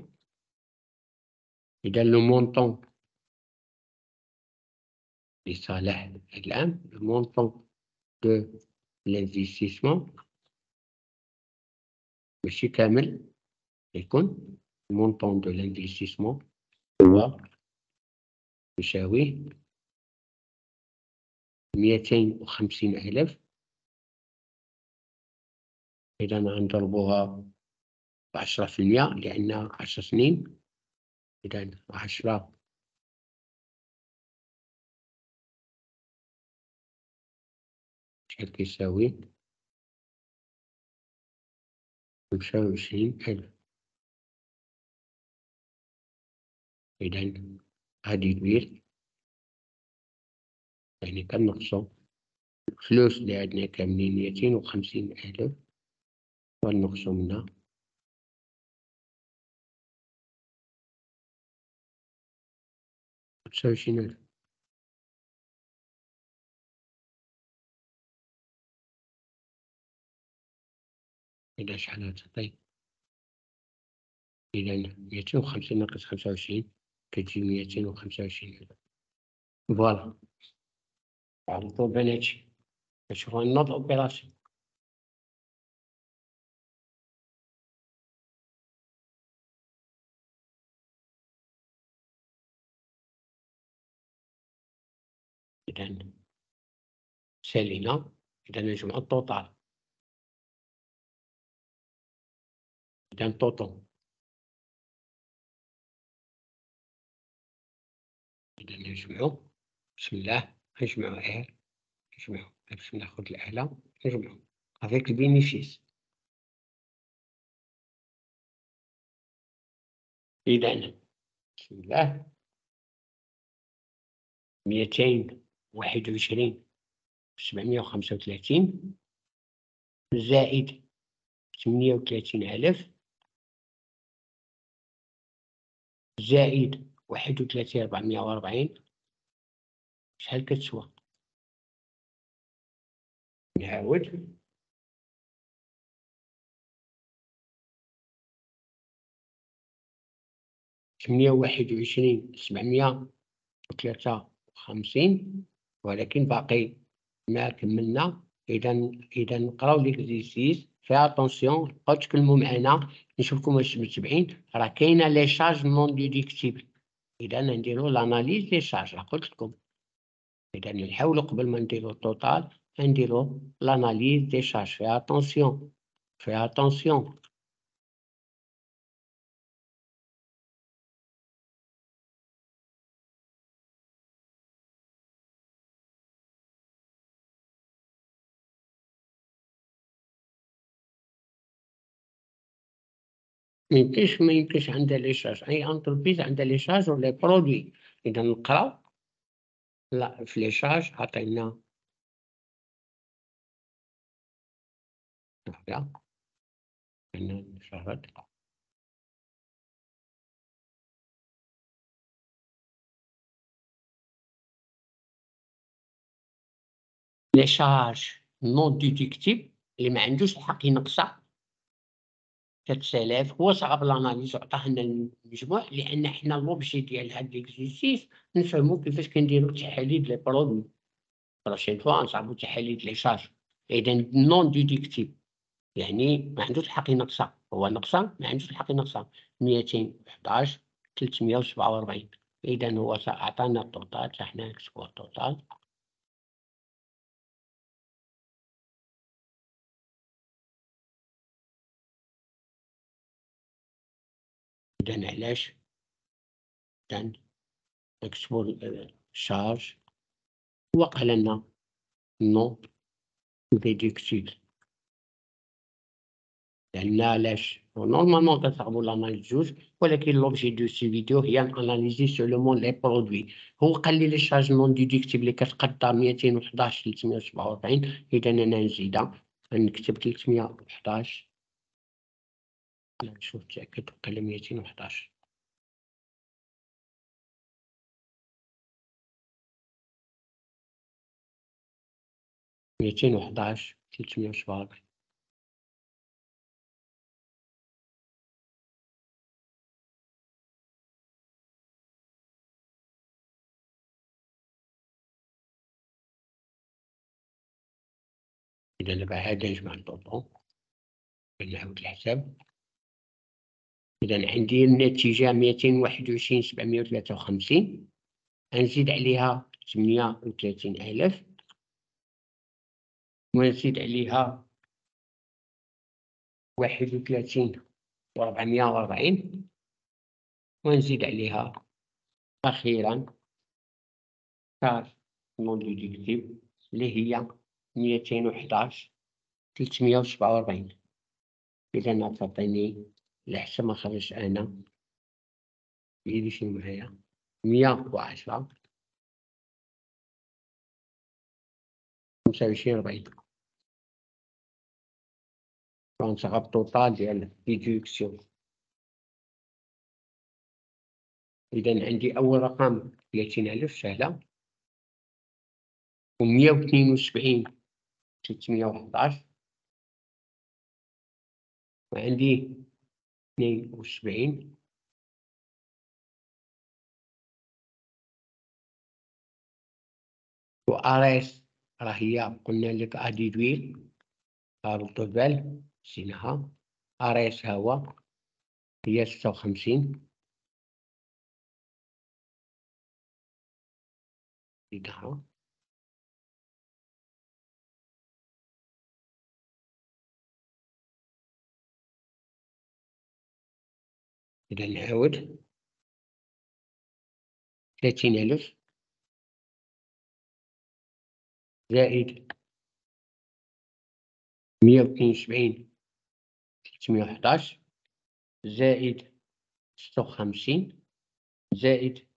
إذا le montant لصالح العام le montant de l'investissement ماشي كامل يكون montant de l'investissement هو يساوي ميتين وخمسين ألف. إذا غنضربوها بعشرة في المية لأن عشر سنين. إذا عشرة. شحال كيساوي خمسة وعشرين ألف. إذا غادي يدير يعني كنقصو الفلوس اللي عندنا كاملين ميتين وخمسين ألف ونقصو منها. خمسة وعشرين ألف إذا شحال غتعطي إذا ميتين وخمسين ناقص خمسة وعشرين كتجي ميتين وخمسة وعشرين ألف. voilà. عرفتو بان هادشي كنشوفو notre opération إذا سالينا إذا نجمعو ال total. إذا total. إذا نجمعو بسم الله. نجمعو إير نجمعو باش ناخد الآلة نجمعو. avec ال bénéfice إذا بسم الله. ميتين واحد وعشرين سبعمية وخمسة وثلاثين. زائد ثمانية وثلاثين ألف. زائد واحد وثلاثين ربعمية وأربعين. شحال كتسوى نعاود ثمانية واحد وعشرين سبعمية وثلاثة وخمسين ولكن باقي ما كملنا. إذا إذا نقراو l'exercice fais attention بقاو تكلموا معنا نشوفكم واش متبعين راه كاينة les charges non déductibles إذا نديرو l'analyse les charges قلت لكم. اذا نحاولوا قبل ما نديرو ال total نديرو l'analyse des charges. fais attention fais attention ميمكنش ميمكنش عندها les charges أي entreprise عندها les charges و les produits إذا نقراو لا في les charges عطينا وحدة عندنا charge les charges non déductibles اللي ما عندوش الحق ينقصها 3000 هو صعب l'analyse وعطاه لنا المجموع لأن حنا l'objet ديال هاد l'exercice نفهمو كيفاش كنديرو تحاليل les produits prochaine fois نصعبو تحاليل les charges إذا non déductibles يعني ما عندوش الحق ينقصها. هو نقصها ما عندوش الحق ينقصها. 211 347 إذا هو عطانا ال total حنا نكتبو ال total إذا علاش إذا نكتبو ال charge وقال لنا non déductible لأن علاش normalement كنستخدمو l'analyse جوج ولكن l'objet de ce vidéo هي ن analyser seulement les produits هو قال لي les charges non déductibles اللي كتقدر 211 347 إذا أنا نزيدها نكتب 311 نشوف تأكد قال 211 ميتين وحداش تلتمية وسبعة إذا دابا هذا نجمع الضوضاء نعاود الحساب. إذا عندي النتيجة ميتين واحد وعشرين سبعمية وثلاثة وخمسين غنزيد عليها تمنية وثلاثين ألف ونزيد عليها واحد وثلاثين وربعمية وأربعين ونزيد عليها أخيرا كار نون ديديكتيف اللي هي ميتين وحداش تلتمية وسبعة وأربعين. إذا تعطيني لحسن ما خرجت أنا. يدي شنو معايا. مية وعشرة. خمسة وعشرين أربعين كونسيغ توتال ديال ديدكسيون إذا عندي أول رقم ثلاثين ألف سهلة. ومية واثنين وسبعين ستمية وحداش. وعندي اثنين وسبعين. وأريس راهي قلنا لك أديدويل أردو بال نسيناها أريس هوا؟ هي ستة وخمسين. زيدها نعاود ثلاثين ألف. زائد مية واثنين وسبعين تلتمية وحداش. زائد ستة وخمسين. زائد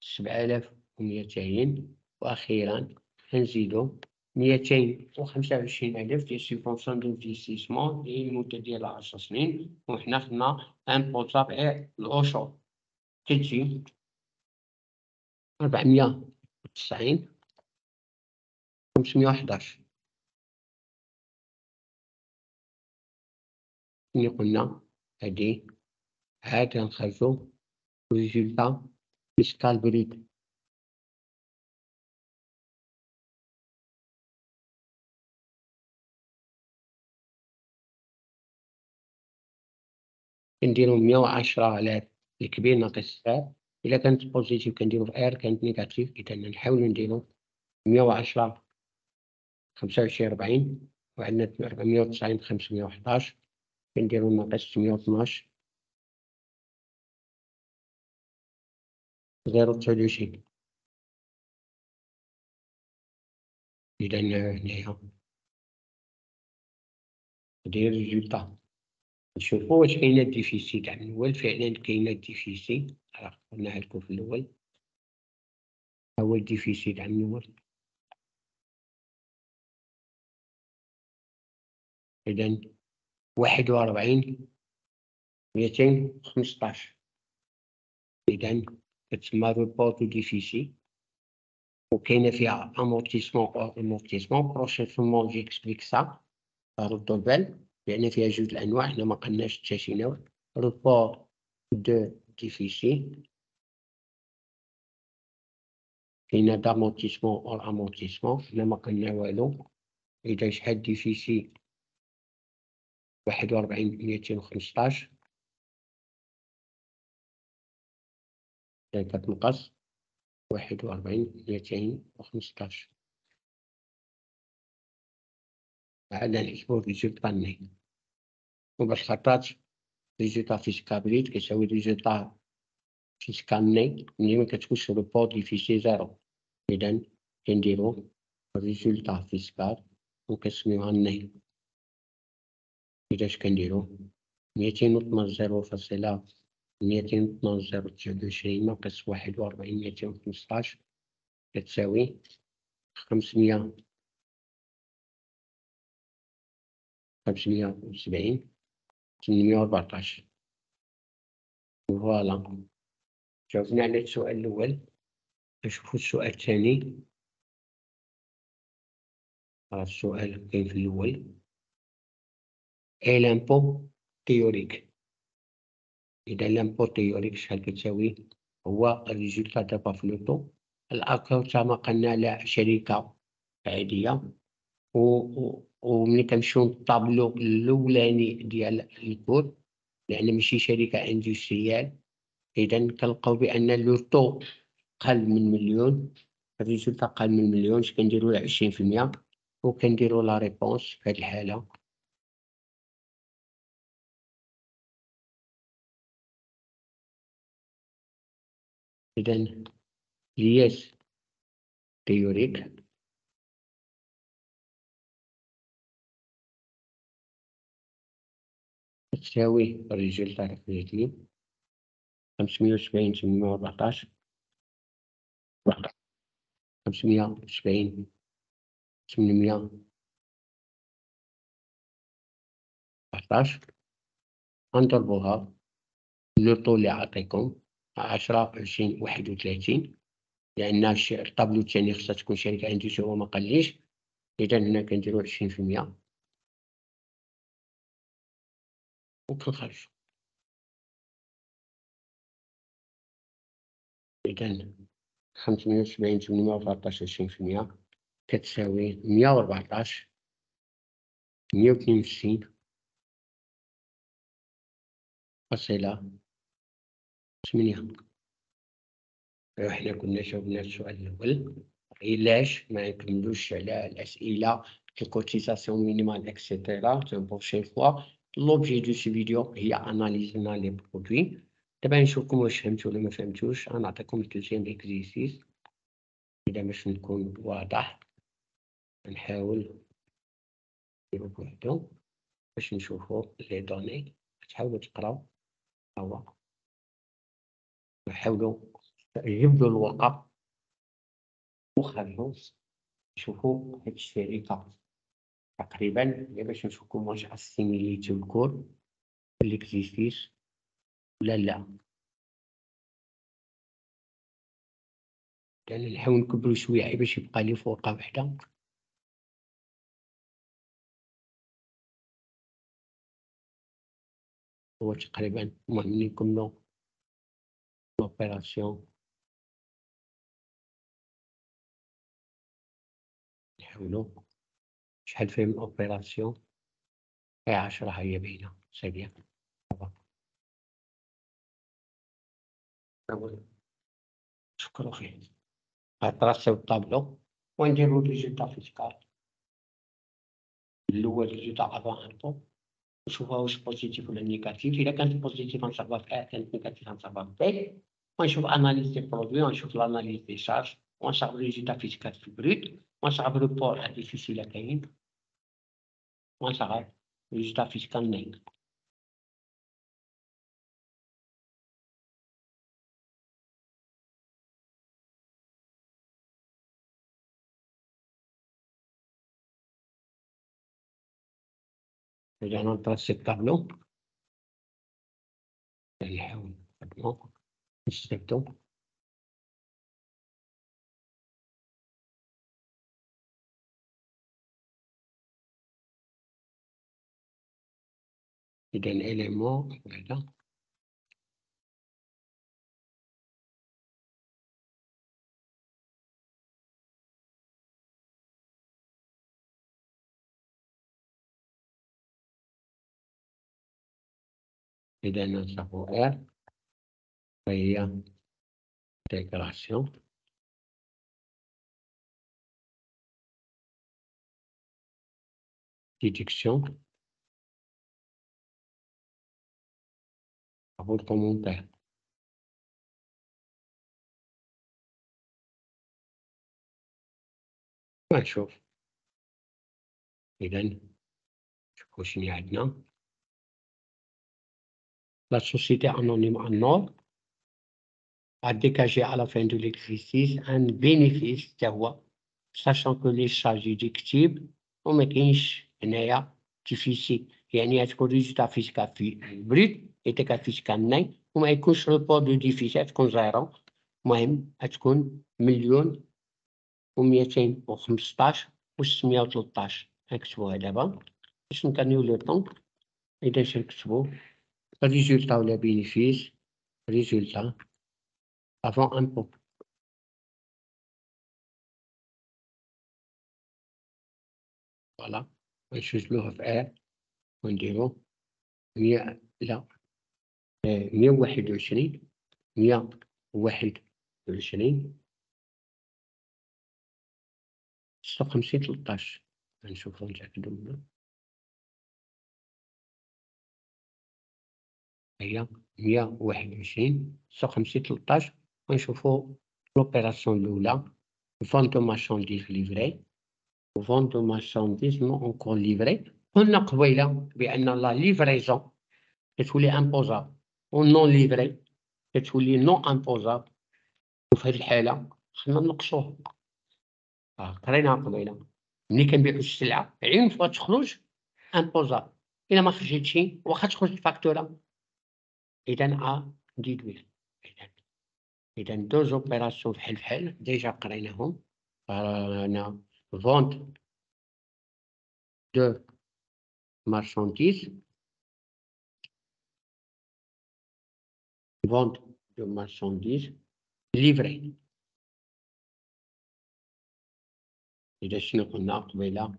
سبعة آلاف وميتين. وأخيرا نزيدو ميتين وخمسة وعشرين ألف ديال سيبونسيون دانفستيسمون لمدة ديال عشر سنين وحنا خدنا ان بوطابع الأوشو تجي أربعمية وتسعين خمسمية وحداش اللي قلنا هادي عاد غنخرجو résultat fiscal brut كنديرو مية وعشرة على الكبير ناقص الصغير إلا كانت positif كنديرو في R كانت négatif إذا نحاولو نديرو مية وعشرة خمسة وعشرين ربعين وعندنا ربعمية وتسعين خمسمية وحداش. كنديرو ناقص مية وطناش zéro تسعود وعشرين. إذا هنايا ندير résultat نشوفو واش كاينة déficit تاع الأول فعلا كاينة déficit قلناها لكم في الأول. هو ال déficit تاع الأول إذا واحد وأربعين ميتين وخمسطاش إذا كتسمى report déficit وكاينة فيها amortissement أو hors amortissement prochainement j'explique ça ردو البال لأن فيها جوج الأنواع حنا ما قلناش نوع report de déficit كاينة d'amortissement hors amortissement حنا ما قلنا والو. إذا شحال déficit واحد وربعين ميتين وخمسطاش. كتنقص واحد وربعين ميتين وخمسطاش. على نحسبو résultat net وباش خاطرات résultat fiscal brut كيساوي résultat fiscal net ملي مكتكونش report déficit zéro. إذا كنديرو résultat fiscal وكنسميوها ني إذا اش كنديرو؟ ميتين وطناش zéro فاصلة ميتين وطناش zéro تسعود وعشرين ناقص واحد وربعين ميتين وخمسطاش كتساوي خمسمية خمسمية وسبعين ثمانمية وأربعطاش voilà. جاوبنا على السؤال الأول. نشوفو السؤال الثاني. السؤال كاين في الأول. et l'impôt théorique إذا l'impôt théorique شحال كتساوي؟ هو ال résultat دابا في le taux الأكاونت كما قلنا لا شركة عادية. و وملي كنمشيو للطابلو الأولاني ديال الكود لأن ماشي شركة industrielle. إذا كنلقاو بأن le taux قل من مليون ال résultat قل من مليون اش كنديرو عشرين في المية وكنديرو la réponse في هاد الحالة. إذا لياس تيوريك. تساوي الرجل تاع 330 570 814 570 814 انضربوها لو طول اللي عاطيكم 10 20 31 لأن الطابلو الثاني خصها تكون شركة اندوسي وما قليش اذا هنا كنديرو 20% وكفر إذن إذا 570 في 113 وعشرين في المية كتساوي 114 162 فاصلة ثمانية. إحنا كنا جاوبنا السؤال الأول علاش ما نكملوش على الأسئلة cotisation minimale et cetera prochaine fois l'objet de cette vidéo هي analysé نا les produits دابا نشوفكم واش فهمتوا ولا ما فهمتوش غنعطيكم ال deuxième exercice إذا باش نكون واضح نحاول نديرو بوحدو باش نشوفو لي دوني تحاولوا تقراو هو نحاولوا جبدوا الورقة وخرجوا نشوفوا هاد الشركة تقريبا باش نشوفكم واش اسيميليتيو الكود ليكزيستيس ولا لا لأن نحاول نكبرو شوية. باش يبقى لي فرقة وحدة. هو تقريبا المهم ملي نكملو. les opérations نحاولو. شحال فيه من opérations هي عشرة هي باينة bien شكرا خير غن tracé يو ال tableau. ونديرو résultat fiscal الأول résultat avant impôt نشوفها واش positif ولا négatif إذا كانت positif غنصاوبها في A كانت négatif غنصاوبها في B ونشوف analyse des produits ونشوف l'analyse des charges ونصاوب résultat fiscal في ال brut ونصاوب report déficit إلا كاين ونصاوب résultat fiscal net رجعنا نطرس الطابلو نحاول نخدمو نستافدو إذا élément voilà إذا نصبه R فهي intégration déduction أقول commentaire ونشوف إذا شوفوا شنو عندنا la société anonyme en or a dégagé à la fin de l'exercice un bénéfice تهو sachant que les charges déductibles وما كاينش هنايا ديفيسي يعني تكون ريزولتا فيسكال في بريت يعطيك فيسكال ناي وما يكونش روبور دو ديفيسي تكون زيرو المهم تكون مليون وميتين وخمسطاش وستمية وتلطاش نكتبوها دابا باش نكنيو لو طون إذا نكتبو résultat ou les bénéfices, résultat avant impôt. Voilà, نشوف له في R ونديرو مية لا مية وواحد وعشرين مية وواحد وعشرين ستة وخمسين تلطاش. نشوفو نتأكدو منه هي مية وواحد وعشرين ستة وخمسين تلطاش. ونشوفو l'opération الأولى. vente de marchandises livrées و vente de marchandises non encore livrées قلنا قبيلة بأن la livraison كتولي imposable وال non livrée كتولي non imposable وفي هاد الحالة خلينا نقصوه آه قريناها قبيلة ملي كنبيعو السلعة une fois تخرج imposable إلا ما خرجتش واخا تخرج الفاكتورة إذا à déduire إذا إذا deux opérations بحال بحال déjà قريناهم رانا vente دو marchandises vente de marchandises livrées. Birisini qu'on a trouvé là,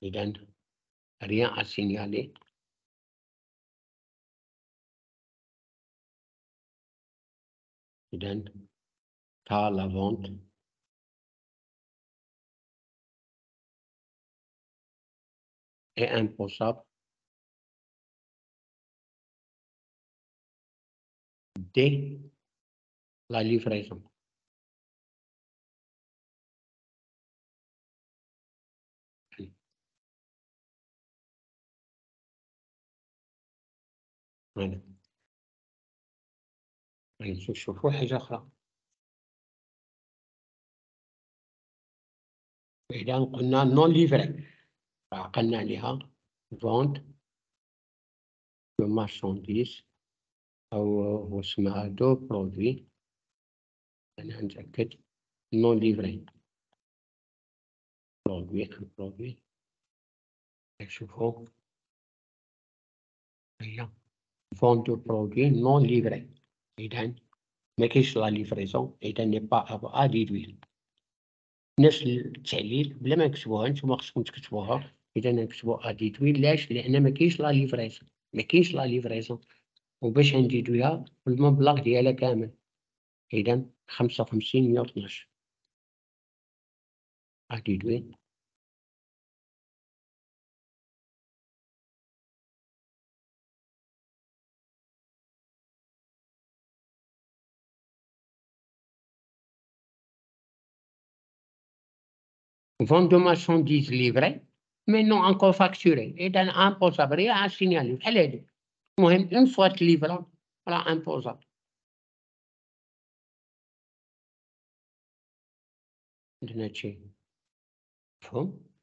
il rien à signaler. Ident, par la vente est imposable dès la livraison. Voilà. نشوفوا حاجة أخرى. إذا قلنا non livrées عقلنا عليها. vente de marchandises أو هو اسمها de produits أنا نتأكد non livrés. produit un produit شوفوا هي vente de produits non livrés. إذا ما كاينش la livraison إذا n'est pas à déduire نفس التعليل. بلا ما نكتبوها نتوما خصكم تكتبوها. إذا نكتبو à déduire علاش لأن ما كاينش la livraison ما كاينش la livraison وباش نديدويو ليها المبلغ ديالها كامل. إذا 55 112 غادي دوي. فوندوماسيون ديزليفري مي نو انكو فاكتوري اذا imposable rien à signaler بحال هادي المهم une fois تليفرا راه imposable. عندنا هادشي مفهوم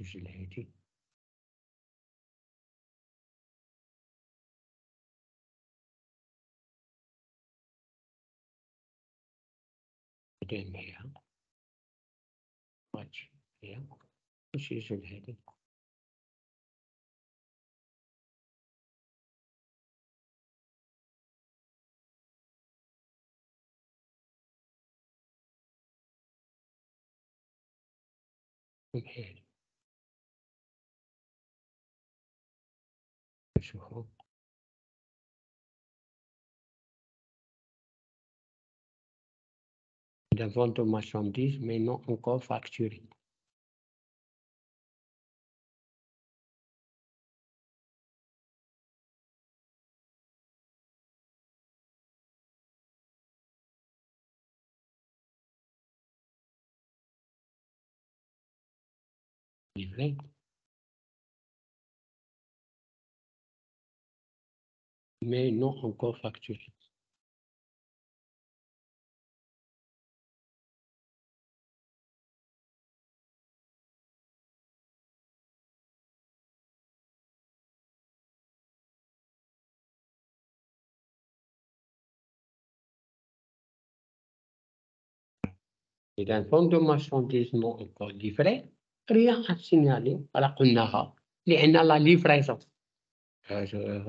الجزء هادي بعدين معايا واجي هي وش الجزء هادي الحين beautiful la vente aux marchandises, mais non encore facturée. Mais non encore facturé. إذا فون دو مارشانديز نو encore livré rien à signaler راه قلناها لأن لا ليفريزون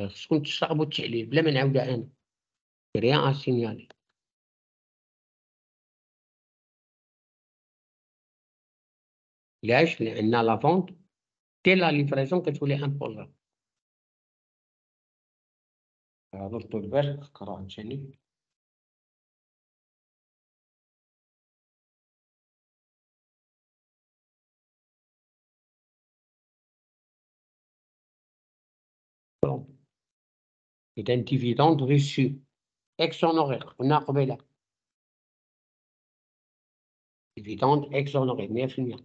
خصكم تشربوا التعليل بلا ما نعاودها rien à signaler علاش لأن لا فونت دي لا ليفريزون كتولي امبوزابل هذا طول بالك قراءة ثاني إذا dividendes reçus exonérés قلنا قبيلة dividendes exonérés مية في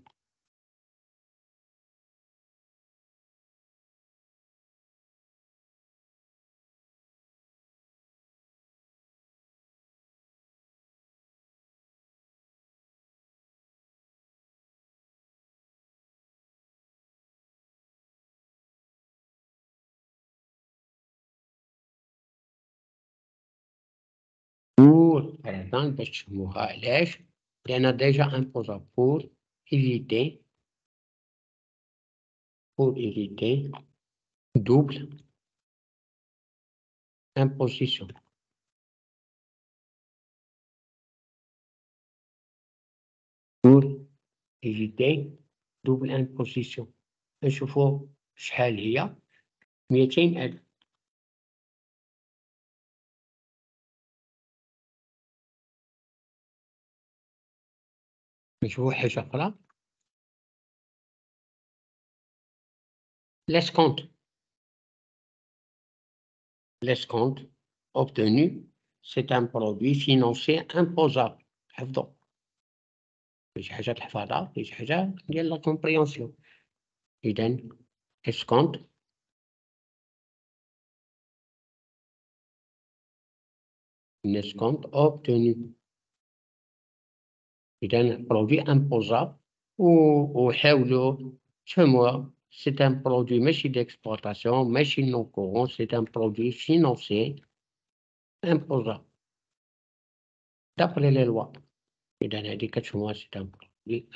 المية pour par exemple باش تفهموها علاش لأن déjà imposables pour éviter pour éviter double imposition pour éviter double imposition نشوفوا شحال هي ميتين ألف نشوفوا حاجة أخرى l'escompte l'escompte obtenu c'est un produit financier imposable حفظوا مش حاجة تحفظها مش حاجة ديال لا كومبريونسيون إذا escompte un escompte obtenu إذا produit imposable وحاولوا تفهموها c'est un produit ماشي d'exploitation ماشي non courant c'est un produit financier imposable d'après les lois إذا هادي كتفهموها c'est un produit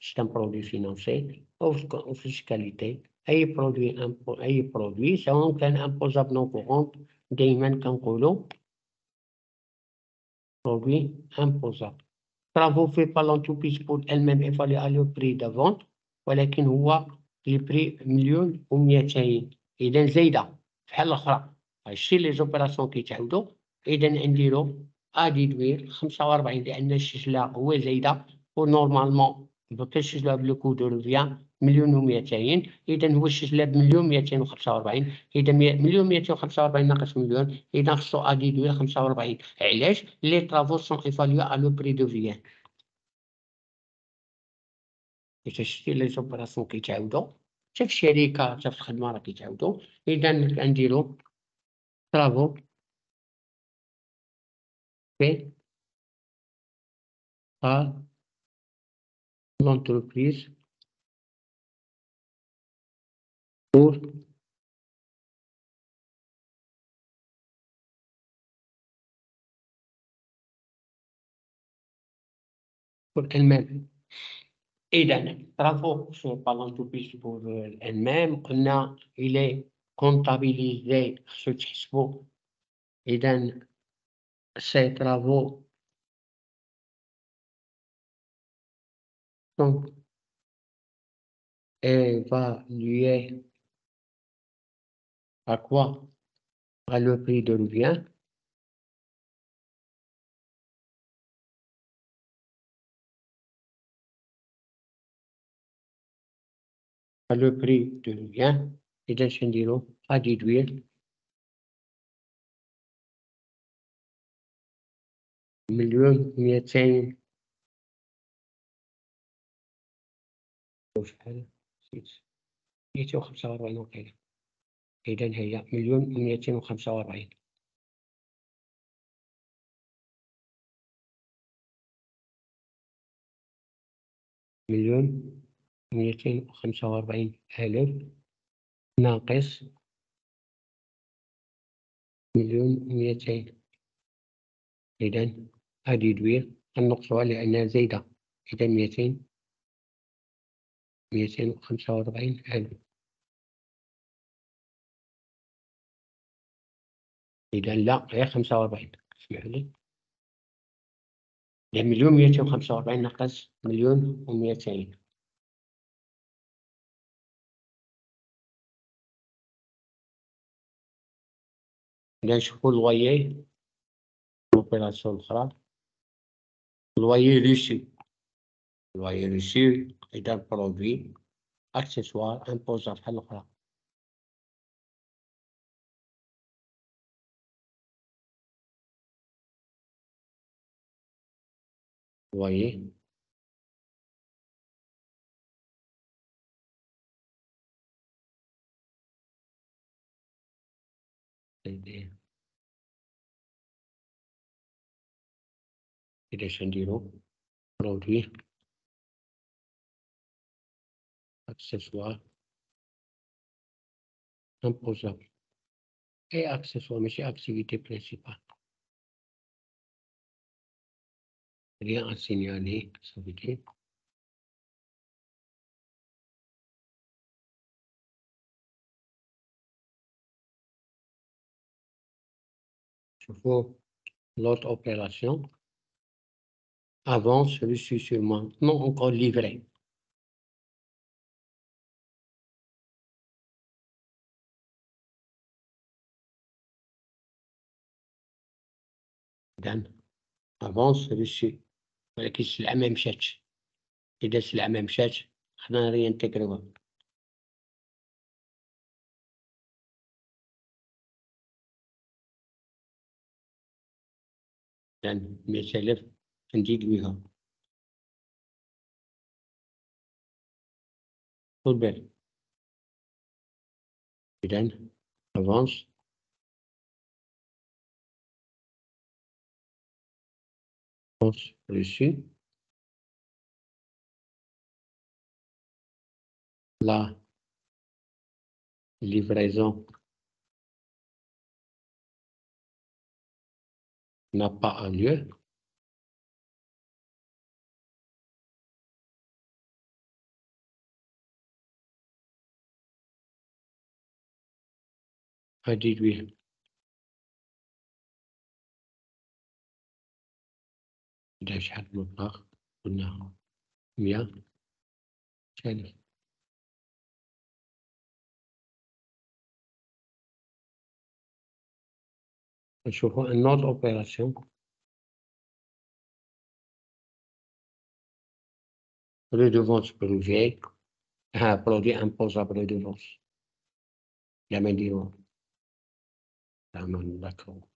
c'est un produit financier أو fiscalité أي produit أمبو أي produit سواء كان imposable non courant دايما كنقولو برودوي امبوزابل travaux faits par l'entreprise pour elle-même évalués le ولكن هو البري مليون وميتين إذا زايدة بحال الأخرى هادشي لي زوبيراسيون كيتعاودو إذا نديرو أدي دوير خمسة وربعين لأن الشجلة هو زايدة ونورمالمون الشجلة بلو كو دو روفيان مليون وميتين إذا هو ميتين وخمسة وربعين إذا مليون ميتين وخمسة وربعين ناقص مليون إذا خصو دوير خمسة وربعين علاش؟ لي طرافو سون إيفاليو على لو بري دو فيان إذا شتي لي زوبيراسيون كيتعاودو حتى في الشركة حتى في الخدمة راه كيتعاودو. إذا كنديرو طرافو. في par l'entreprise. Pour pour elle-même. إذا travaux sur par l'entreprise pour euh, elle-même قلنا il est comptabilisé خصو تحسبوا إذا ces travaux sont évalués à quoi À le prix de revient. À le prix de revient. إذا شنديرو غادي يدوير مليون ميتين شحال نسيت ميتين وخمسة وأربعين وقيلة إذا هي مليون وميتين وخمسة وأربعين. مليون وميتين وخمسة وأربعين ألف. ناقص مليون وميتين إذا هذه دوير النقصها لأنها زايدة إذا ميتين ميتين وخمسة وأربعين ألف. إذا لا خمسة وأربعين. اسمح لي. لأن مليون ميتين وخمسة وأربعين ناقص مليون وميتين. إذا نشوفو الوايي l'opération الأخرى. الوايي ريسي الوايي ريسي إذا برودوي أكسسوار إمبوزا بحال الأخرى voyez إذا شنديرو برودوي accessoire imposable et accessoire ماشي activité principale Rien à signaler, ça veut dire. Je vois l'autre opération. Avant, celui-ci sûrement non encore livré. Dan. Avant celui-ci ولكن السلعة ما مشاتش. إذا السلعة ما مشاتش حنا رينتيغريوها إذن مية ألف نزيد بها. خذ بالك إذن avance pense reçu. La livraison n'a pas lieu. À déduire. إذا شحال المبلغ قلنا مية ألف نشوفوا une autre opération redevance privée ah, produit imposable redevance jamais dit d'accord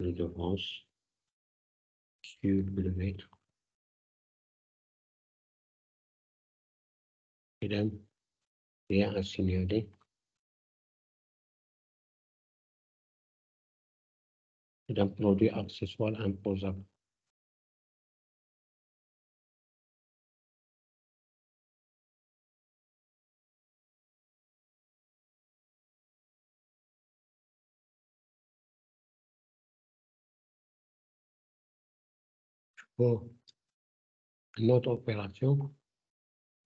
l'orange cube le mètre. Mesdames, rien à signaler. C'est un produit accessoire imposable. pour notre opération,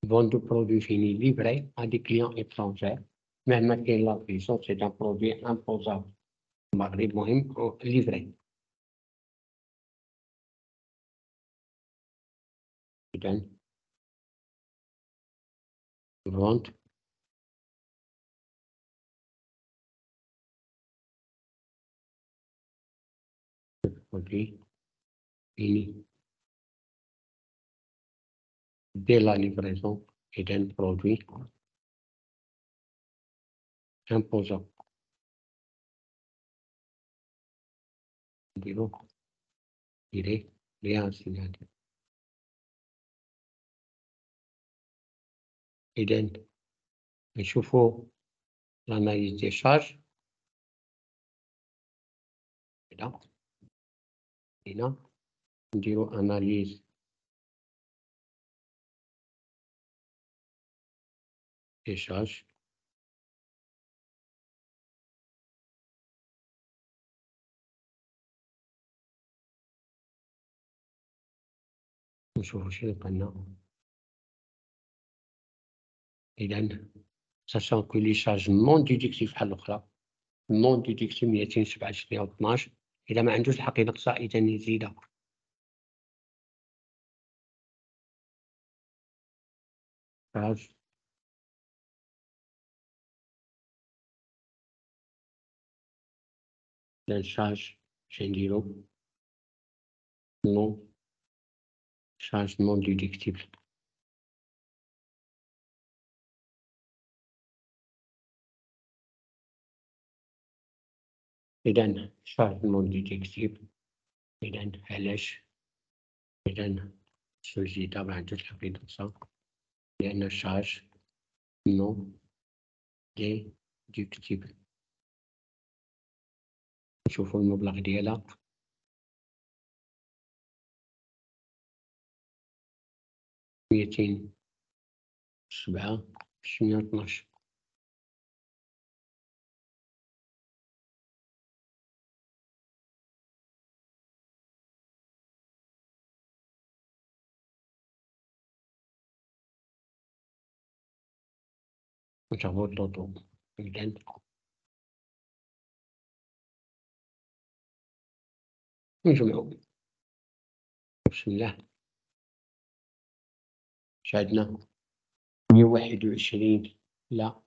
vente de produits finis livrés à des clients étrangers, même que la puissance c'est un produit imposable, malgré moi-même livré. Vente. De produits finis dès la livraison et d'un produit imposant. Dirons, il est bien signalé. إذن نشوفوا l'analyse des charges. هنا هنا نديرو analyse نشوفو شنو قالنا إذن sachant que les charges non déductibles بحال الأخرى ميتين سبعة وعشرين أو اثناش إذا ما عندوش الحق ينقصها إذا يزيدها charge la charge généraux non charge non déductible. إذن charge non déductible إذن علاش إذن سوجي طبعا تلحق ينقصها لأن charge non déductible. نشوفو المبلغ ديالها ميتين. سبعة. شمية وطناش نشوفو الطوطو إذن نجمعو بسم الله شاهدنا مية واحد وعشرين لا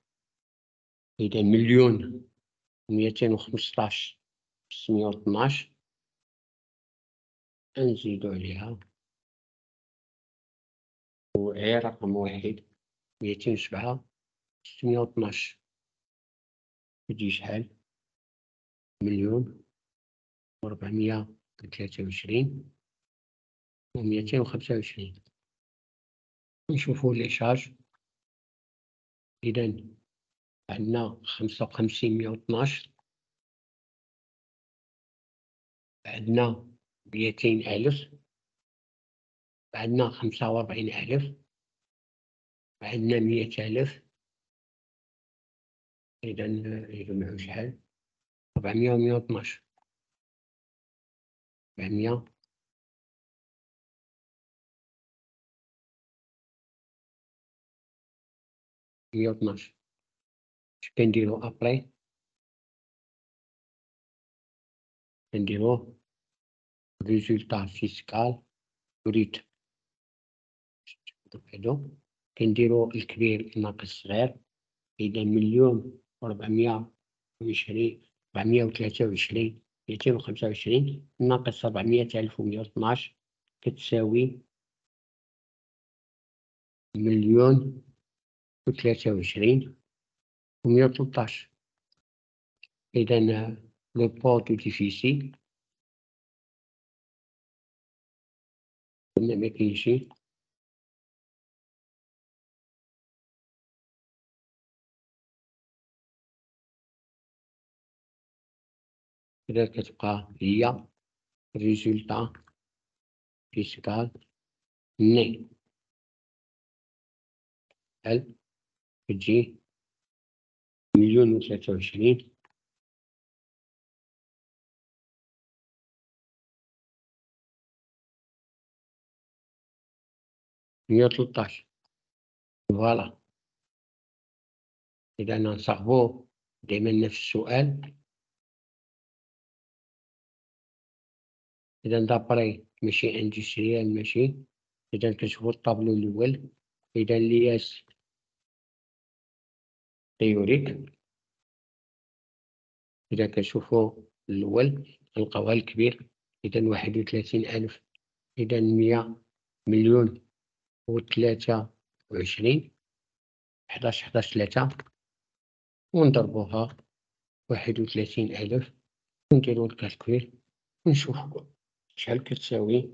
إذا مليون ميتين وخمسطاش ستمية وطناش نزيدو عليها وعي رقم واحد ميتين وسبعة ستمية وطناش تجي شحال مليون وربعمية 23 و225 نشوفوا شارج. إذا عندنا 55 112 عندنا 200 ألف. عندنا 45 ألف. عندنا 100 ألف. إذا يجمعوا شحال؟ ربعمية ومية وطناش فاهمني؟ مية واتناش كنديرو ابري كنديرو résultat fiscal وريت هادو كنديرو الكبير ناقص صغير إذا مليون وربعمية وعشرين ربعمية وثلاثة وعشرين ميتين وخمسة وعشرين ناقص ربعمية ألف ومية وطناش كتساوي مليون وثلاثة وعشرين ومية وتلطاش إذا le report de déficit قلنا مكاينش إذا كتبقى هي résultat fiscal net. هل كتجي مليون وثلاثة وعشرين؟ مية وتلطاش voilà. إذا نصاحبو دايما نفس السؤال. إذا d'après ماشي industrielle ماشي. إذا كنشوفو الطابلو الأول إذا لياس تيوريك إذا كنشوفو الأول نلقاوها الكبير. إذا واحد وثلاثين ألف. إذا مية مليون وثلاثة وعشرين. حداش حداش ثلاثة. ونضربوها واحد وثلاثين ألف. ونديرو ال calcul ونشوفو. شحال كتساوي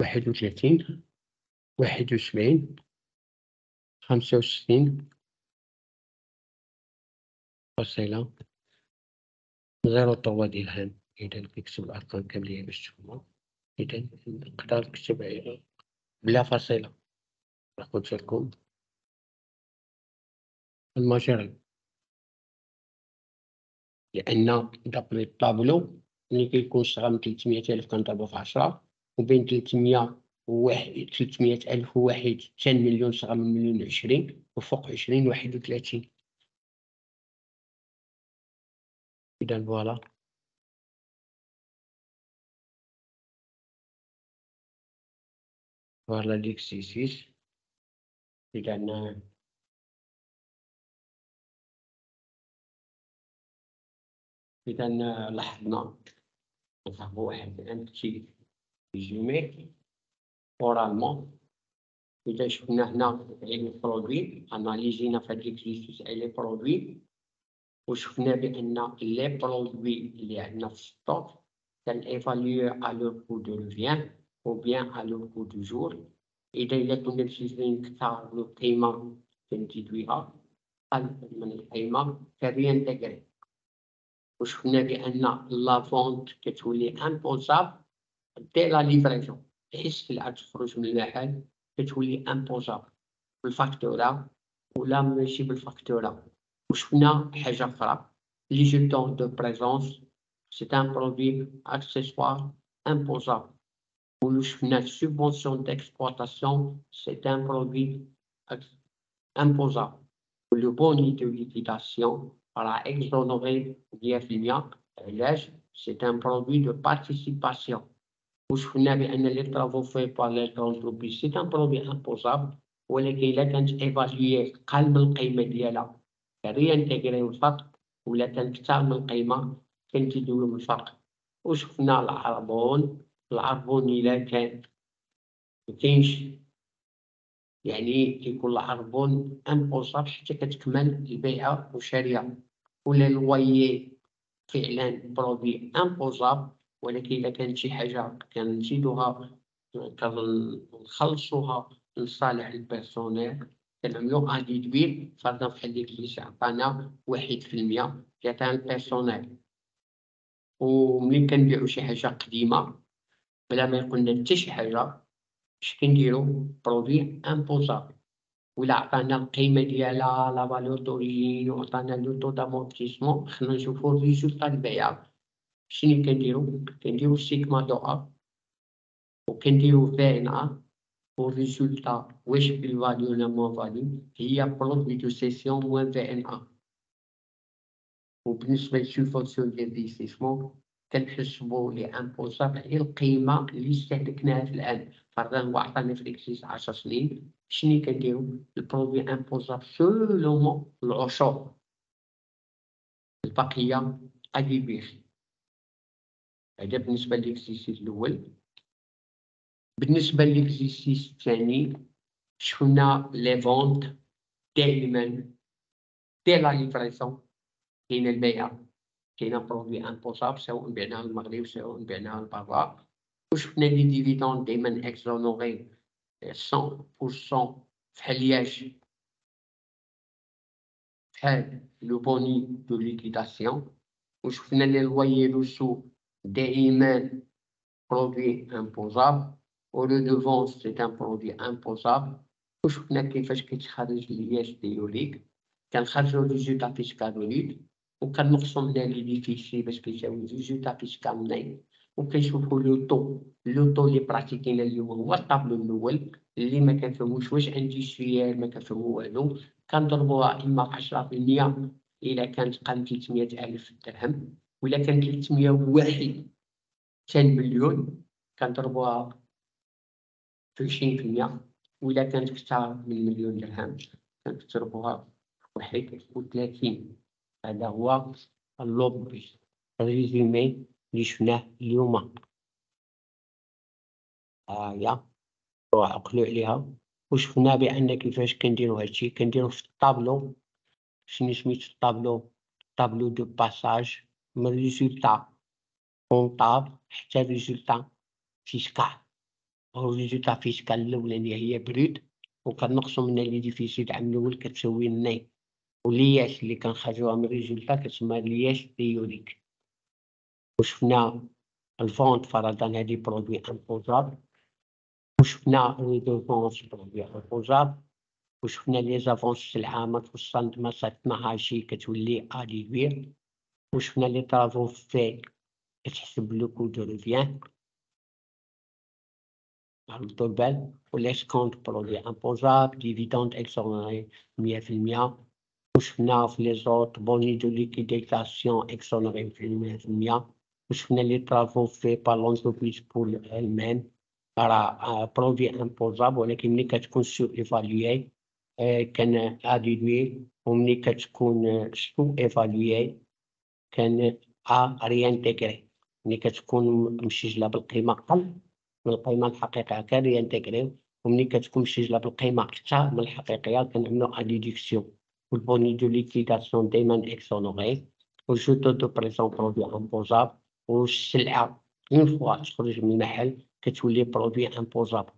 واحد وثلاثين واحد وسبعين خمسة وستين فاصلة زيرو طوا درهم إذا كيكتب الأرقام كاملين باش تفهمو إذا نقدر نكتب بلا فاصلة قلت لكم. المجرى. لأن d'après ال tableau ملي كيكون الصغر من 300 ألف كنضربو في عشرة وبين 300 وواحد 300 ألف وواحد حتى مليون صغر من مليون وعشرين وفوق عشرين واحد وثلاثين. إذا voilà. voilà l'exercice إذا إذا لاحظنا. نفهمو واحد un petit résumé oralement إذا شفنا هنا على ال produits أناليزينا في هاد l'exercice على les produits وشفنا بأن les produits اللي عندنا في ال stock كنإيفاليو à leur coût de revient ou bien à leur cours du jour إذا إلا كنا مشيتين نكتارو القيمة كنديدويها أقل من القيمة ك réintégrer وشفنا بأن la vente كتولي imposable dès la livraison بحيث عاد تخرج من المحل كتولي imposable بالفاكتورة ولا ماشي بالفاكتورة وشفنا حاجة أخرى les jetons de présence c'est un produit accessoire imposable وشفنا subvention d'exploitation c'est un produit imposable le boni de liquidation voilà, exonéré 10% علاش c'est un produit de participation. وشفنا les travaux faits par les entreprises c'est un produit imposable ولكن إلا كانت ايفاليي قل من القيمة ديالها كريانتيغريو الفرق ولا كان كثر من القيمة كنزيدو الفرق وشفنا العربون العربون إلا كان مكاينش يعني كيكون العربون imposable حتى كتكمل البيعة والشريعة ولا الوايي فعلا produit imposable ولكن إلا كانت شي حاجة كنزيدوها كنخلصوها لصالح ال personnel. كنعملو à déduire فرضا بحال ديك اللي عطانا واحد في المية كيعطيها ال personnel. وملي كنبيعو شي حاجة قديمة بلا ما يقولنا حتى شي حاجة اش كنديرو؟ produit imposable ولا عطانا القيمة ديالها la valeur d'origine وعطانا le taux d'amortissement خلينا نشوفو ال résultat البيع شنو كنديرو كنديرو sigma de A وكنديرو VNA وال résultat واش plus-value ولا moins-value هي produit de cession moins VNA وبالنسبة لل subvention ديال ال investissement كنحسبو l'imposable هي القيمة اللي استهلكناها في l'an فرضا هو عطانا في الاكسيس 10 سنين. شنو كنديرو؟ ال produit imposable seulement العشور البقية غادي يبيع هذا بالنسبة للإكزيسيس الأول. بالنسبة للإكزيسيس الثاني شفنا les ventes دائما. dès la livraison كاين البيع كاين produit imposable سواء بعناها للمغرب سواء بعناها لبرا وشفنا les dividendes دائما exonérés 100% فحال لياش بحال le boni de liquidation وشفنا لي لويي لوسو دائما produit imposable و redevances c'est un produit imposable وشفنا كيفاش كيتخرج l'IS théorique كنخرجو résultat fiscal وليد وكنقصو من les déficits باش كيساوي résultat fiscal منين وكنشوفو le taux le taux لي براتيكينا اليوم هو الطابلو الأول اللي ما كنفهموش واش industriel ما كنفهمو والو. كنضربوها إما بعشرة في المية إلا كانت قام 300 ألف درهم ولا كان 301 كان مليون. كنضربوها في 20% ولا كانت أكثر من مليون درهم. كنضربوها واحد وثلاثين. هذا هو اللوب. ال résumé اللي شفناه اليوم. هاهي عقلوا عليها وشفنا بأن كيفاش كنديرو هادشي. كنديرو في الطابلو. شنو سميتو ال tableau؟ tableau de passage من ريزولتا كونطابل حتى ريزولتا فيسكال. الريزولتا فيسكال الأولانية هي برود. وكنقصو منها لي ديفيسيت عام الأول كتساوي ني ولياس اللي كنخرجوها من الريزولتا كتسمى لياس تيوريك وشفنا الفونت فرضا هادي برودوي امبوزابل وشفنا ريدوفونس برودوي امبوزابل وشفنا لي زافونس العامة توصلت ما صاتنا شي كتولي اديفير وشفنا لي طرافو في كتحسب لو كو دو ريفيان عرفتو البال والاسكونت برودوي امبوزابل ديفيدوند اكسونري مية في المية وشفنا في لي زوت بوني دو ليكيديتاسيون اكسونري في المية في المية وشفنا لي طرافو في بار لونتربريز بور elle-même راه برودوي امبوزابل ولكن ملي كتكون سو ايفاليي كان à déduire وملي كتكون sous-évalués كان à réintégrer ملي كتكون مسجله بالقيمه أقل من القيمه الحقيقيه كان réintégrer وملي كتكون مسجله بالقيمه أكثر من الحقيقيه كنعملو à déduction وال boni de liquidation دايما exonéré وال jetons de présence produit imposable والسلعه une fois تخرج من المحل كتولي produit imposable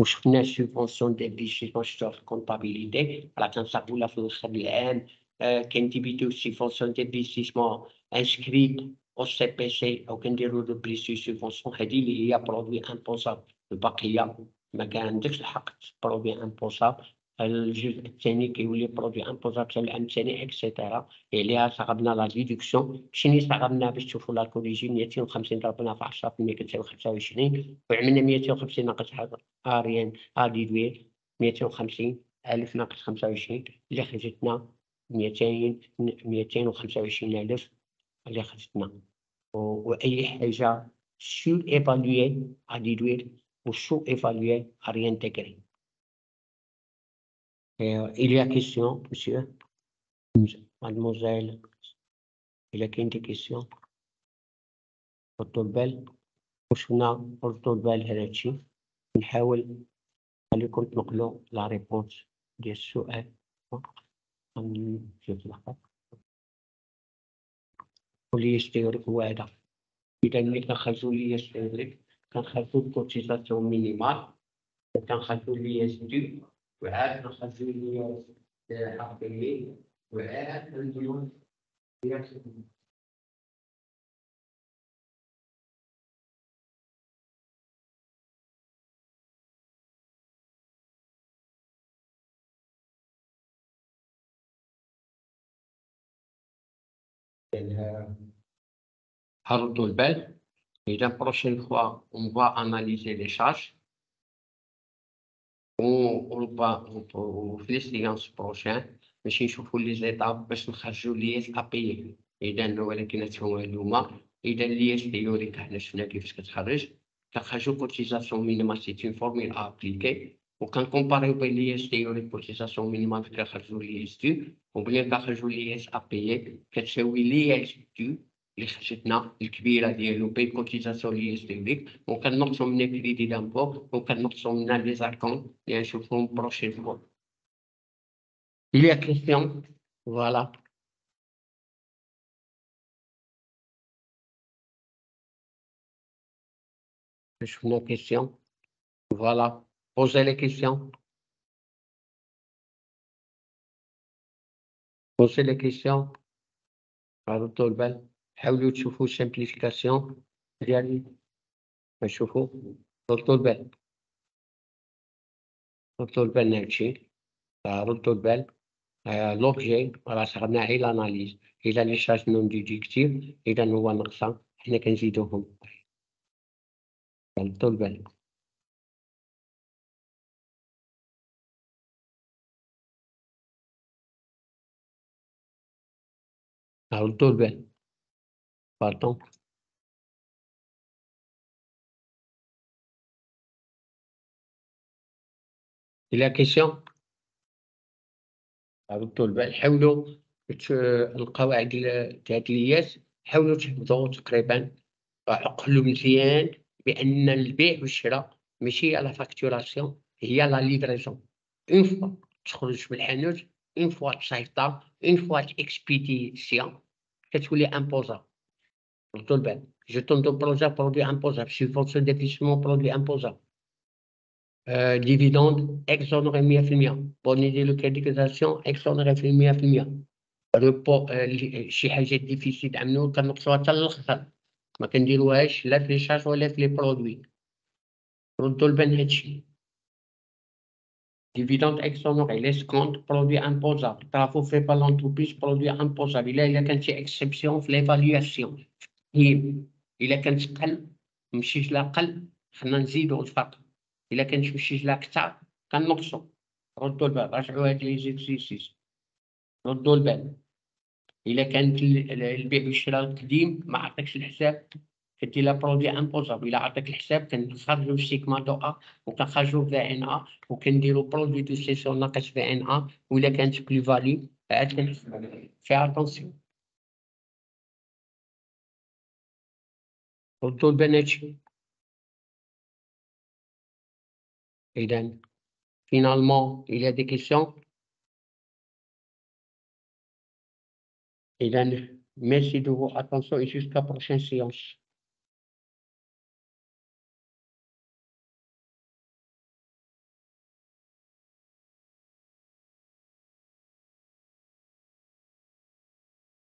وشفنا subvention d'investissement شفتوها في ال comptabilité راه كنصاحبولا في الآخر العام كاين débit subvention d'investissement inscrite au CPC أو كنديرو la reprise subvention هادي اللي هي produit imposable البقيه ما كان عندكش الحق produit imposable الجزء الثاني كيولي produit imposable العام الثاني et cetera عليها صاحبنا la déduction. شنو صاحبنا باش تشوفوا le corrigé 250 ضربنا في 10% كتساوي 25 وعملنا 250 ناقص à rien à déduire 250 ألف ناقص 25 اللي خرجتنا 200 225 ألف. اللي خرجتنا. وأي حاجة soit évalué à déduire و soit évalué à réintégrer Euh, il y a question, monsieur, mademoiselle, il y a des questions. ردوا البال وشفنا ردوا البال هادشي نحاول خليكم تنقلوا la réponse ديال السؤال نشوف لحظة و l'IS théorique هو هذا إذا ملي كنخرجوا l'IS théorique كنخرجوا ال cotisation minimale كنخرجوا l'IS dû وعاد نخرجوا l'IS حقيقي وعاد نديرو ردوا البال إذا prochaine fois on va analyser les charges وفي les séances prochaines باش نشوفو les étapes باش نخرجو l'IS à payer اذا ولكن هما اليوم اذا l'IS théorique حنا شفنا كيفاش كتخرج كنخرجو cotisation minimale c'est une formule appliquée وكنكومباريو بين l'IS théorique cotisation minimale كنخرجو l'IS dû وبلي كنخرجو l'IS à payer كتساوي l'IS dû اللي خرجتنا الكبيره ديالو بين cotisation l'IS théorique وكنقصو من crédit d'impôt وكنقصو من لي زاركون اللي نشوفهم prochaine fois Il y a question Voilà. J'ai une question. Voilà. Posez les questions. Posez les questions. ردوا البال. حاولوا تشوفوا simplification ديال نشوفوا ردوا البال ردوا البال هادشي ردوا البال l'objet راه شغلنا غير l'analyse الا les charges non déductibles اذا هو ناقصه حنا كنزيدوهم ردوا البال ردوا البال pardon. إلى كيسيون البال حاولوا القواعد ديال الياس حاولوا تحفظوا تقريبا عقلوا مزيان بأن البيع والشراء ماشي على facturation هي la livraison une fois تخرج بالحانوت une fois تصيفطها une fois ت expédition. كتولي imposable ردوا البال jetons de présence produit imposable subvention d'investissement produit imposable dividende exonéré 100% boni de liquidation exonéré في 100% روبو شي حاجات déficit عملو كنقصوها حتى للاخر ما كنديروهاش لا في les charges ولا في les produits ردوا البال هادشي dividende exonéré l'escompte produit imposable travaux faits par l'entreprise produit imposable الا الا كانت شي exception في l'évaluation هي إلا كانت قل مشيش لا قل خلينا نزيدو الفرق إلا كانت مشيش لا كثر كنقصو. ردوا البال رجعوا هاد les exercices ردوا البال إلا كانت البيع والشراء القديم ما عطاكش الحساب. كدير la produit imposable. إلا عطاك الحساب كنخرجو sigma de A وكنخرجو VNA وكنديرو produit de cession ناقص VNA وإلا كانت plus-value عاد كنحسبو فيها attention Doktor Beneç Eden. Finalement, il y a des questions? Eden, merci de votre attention et jusqu'à la prochaine séance.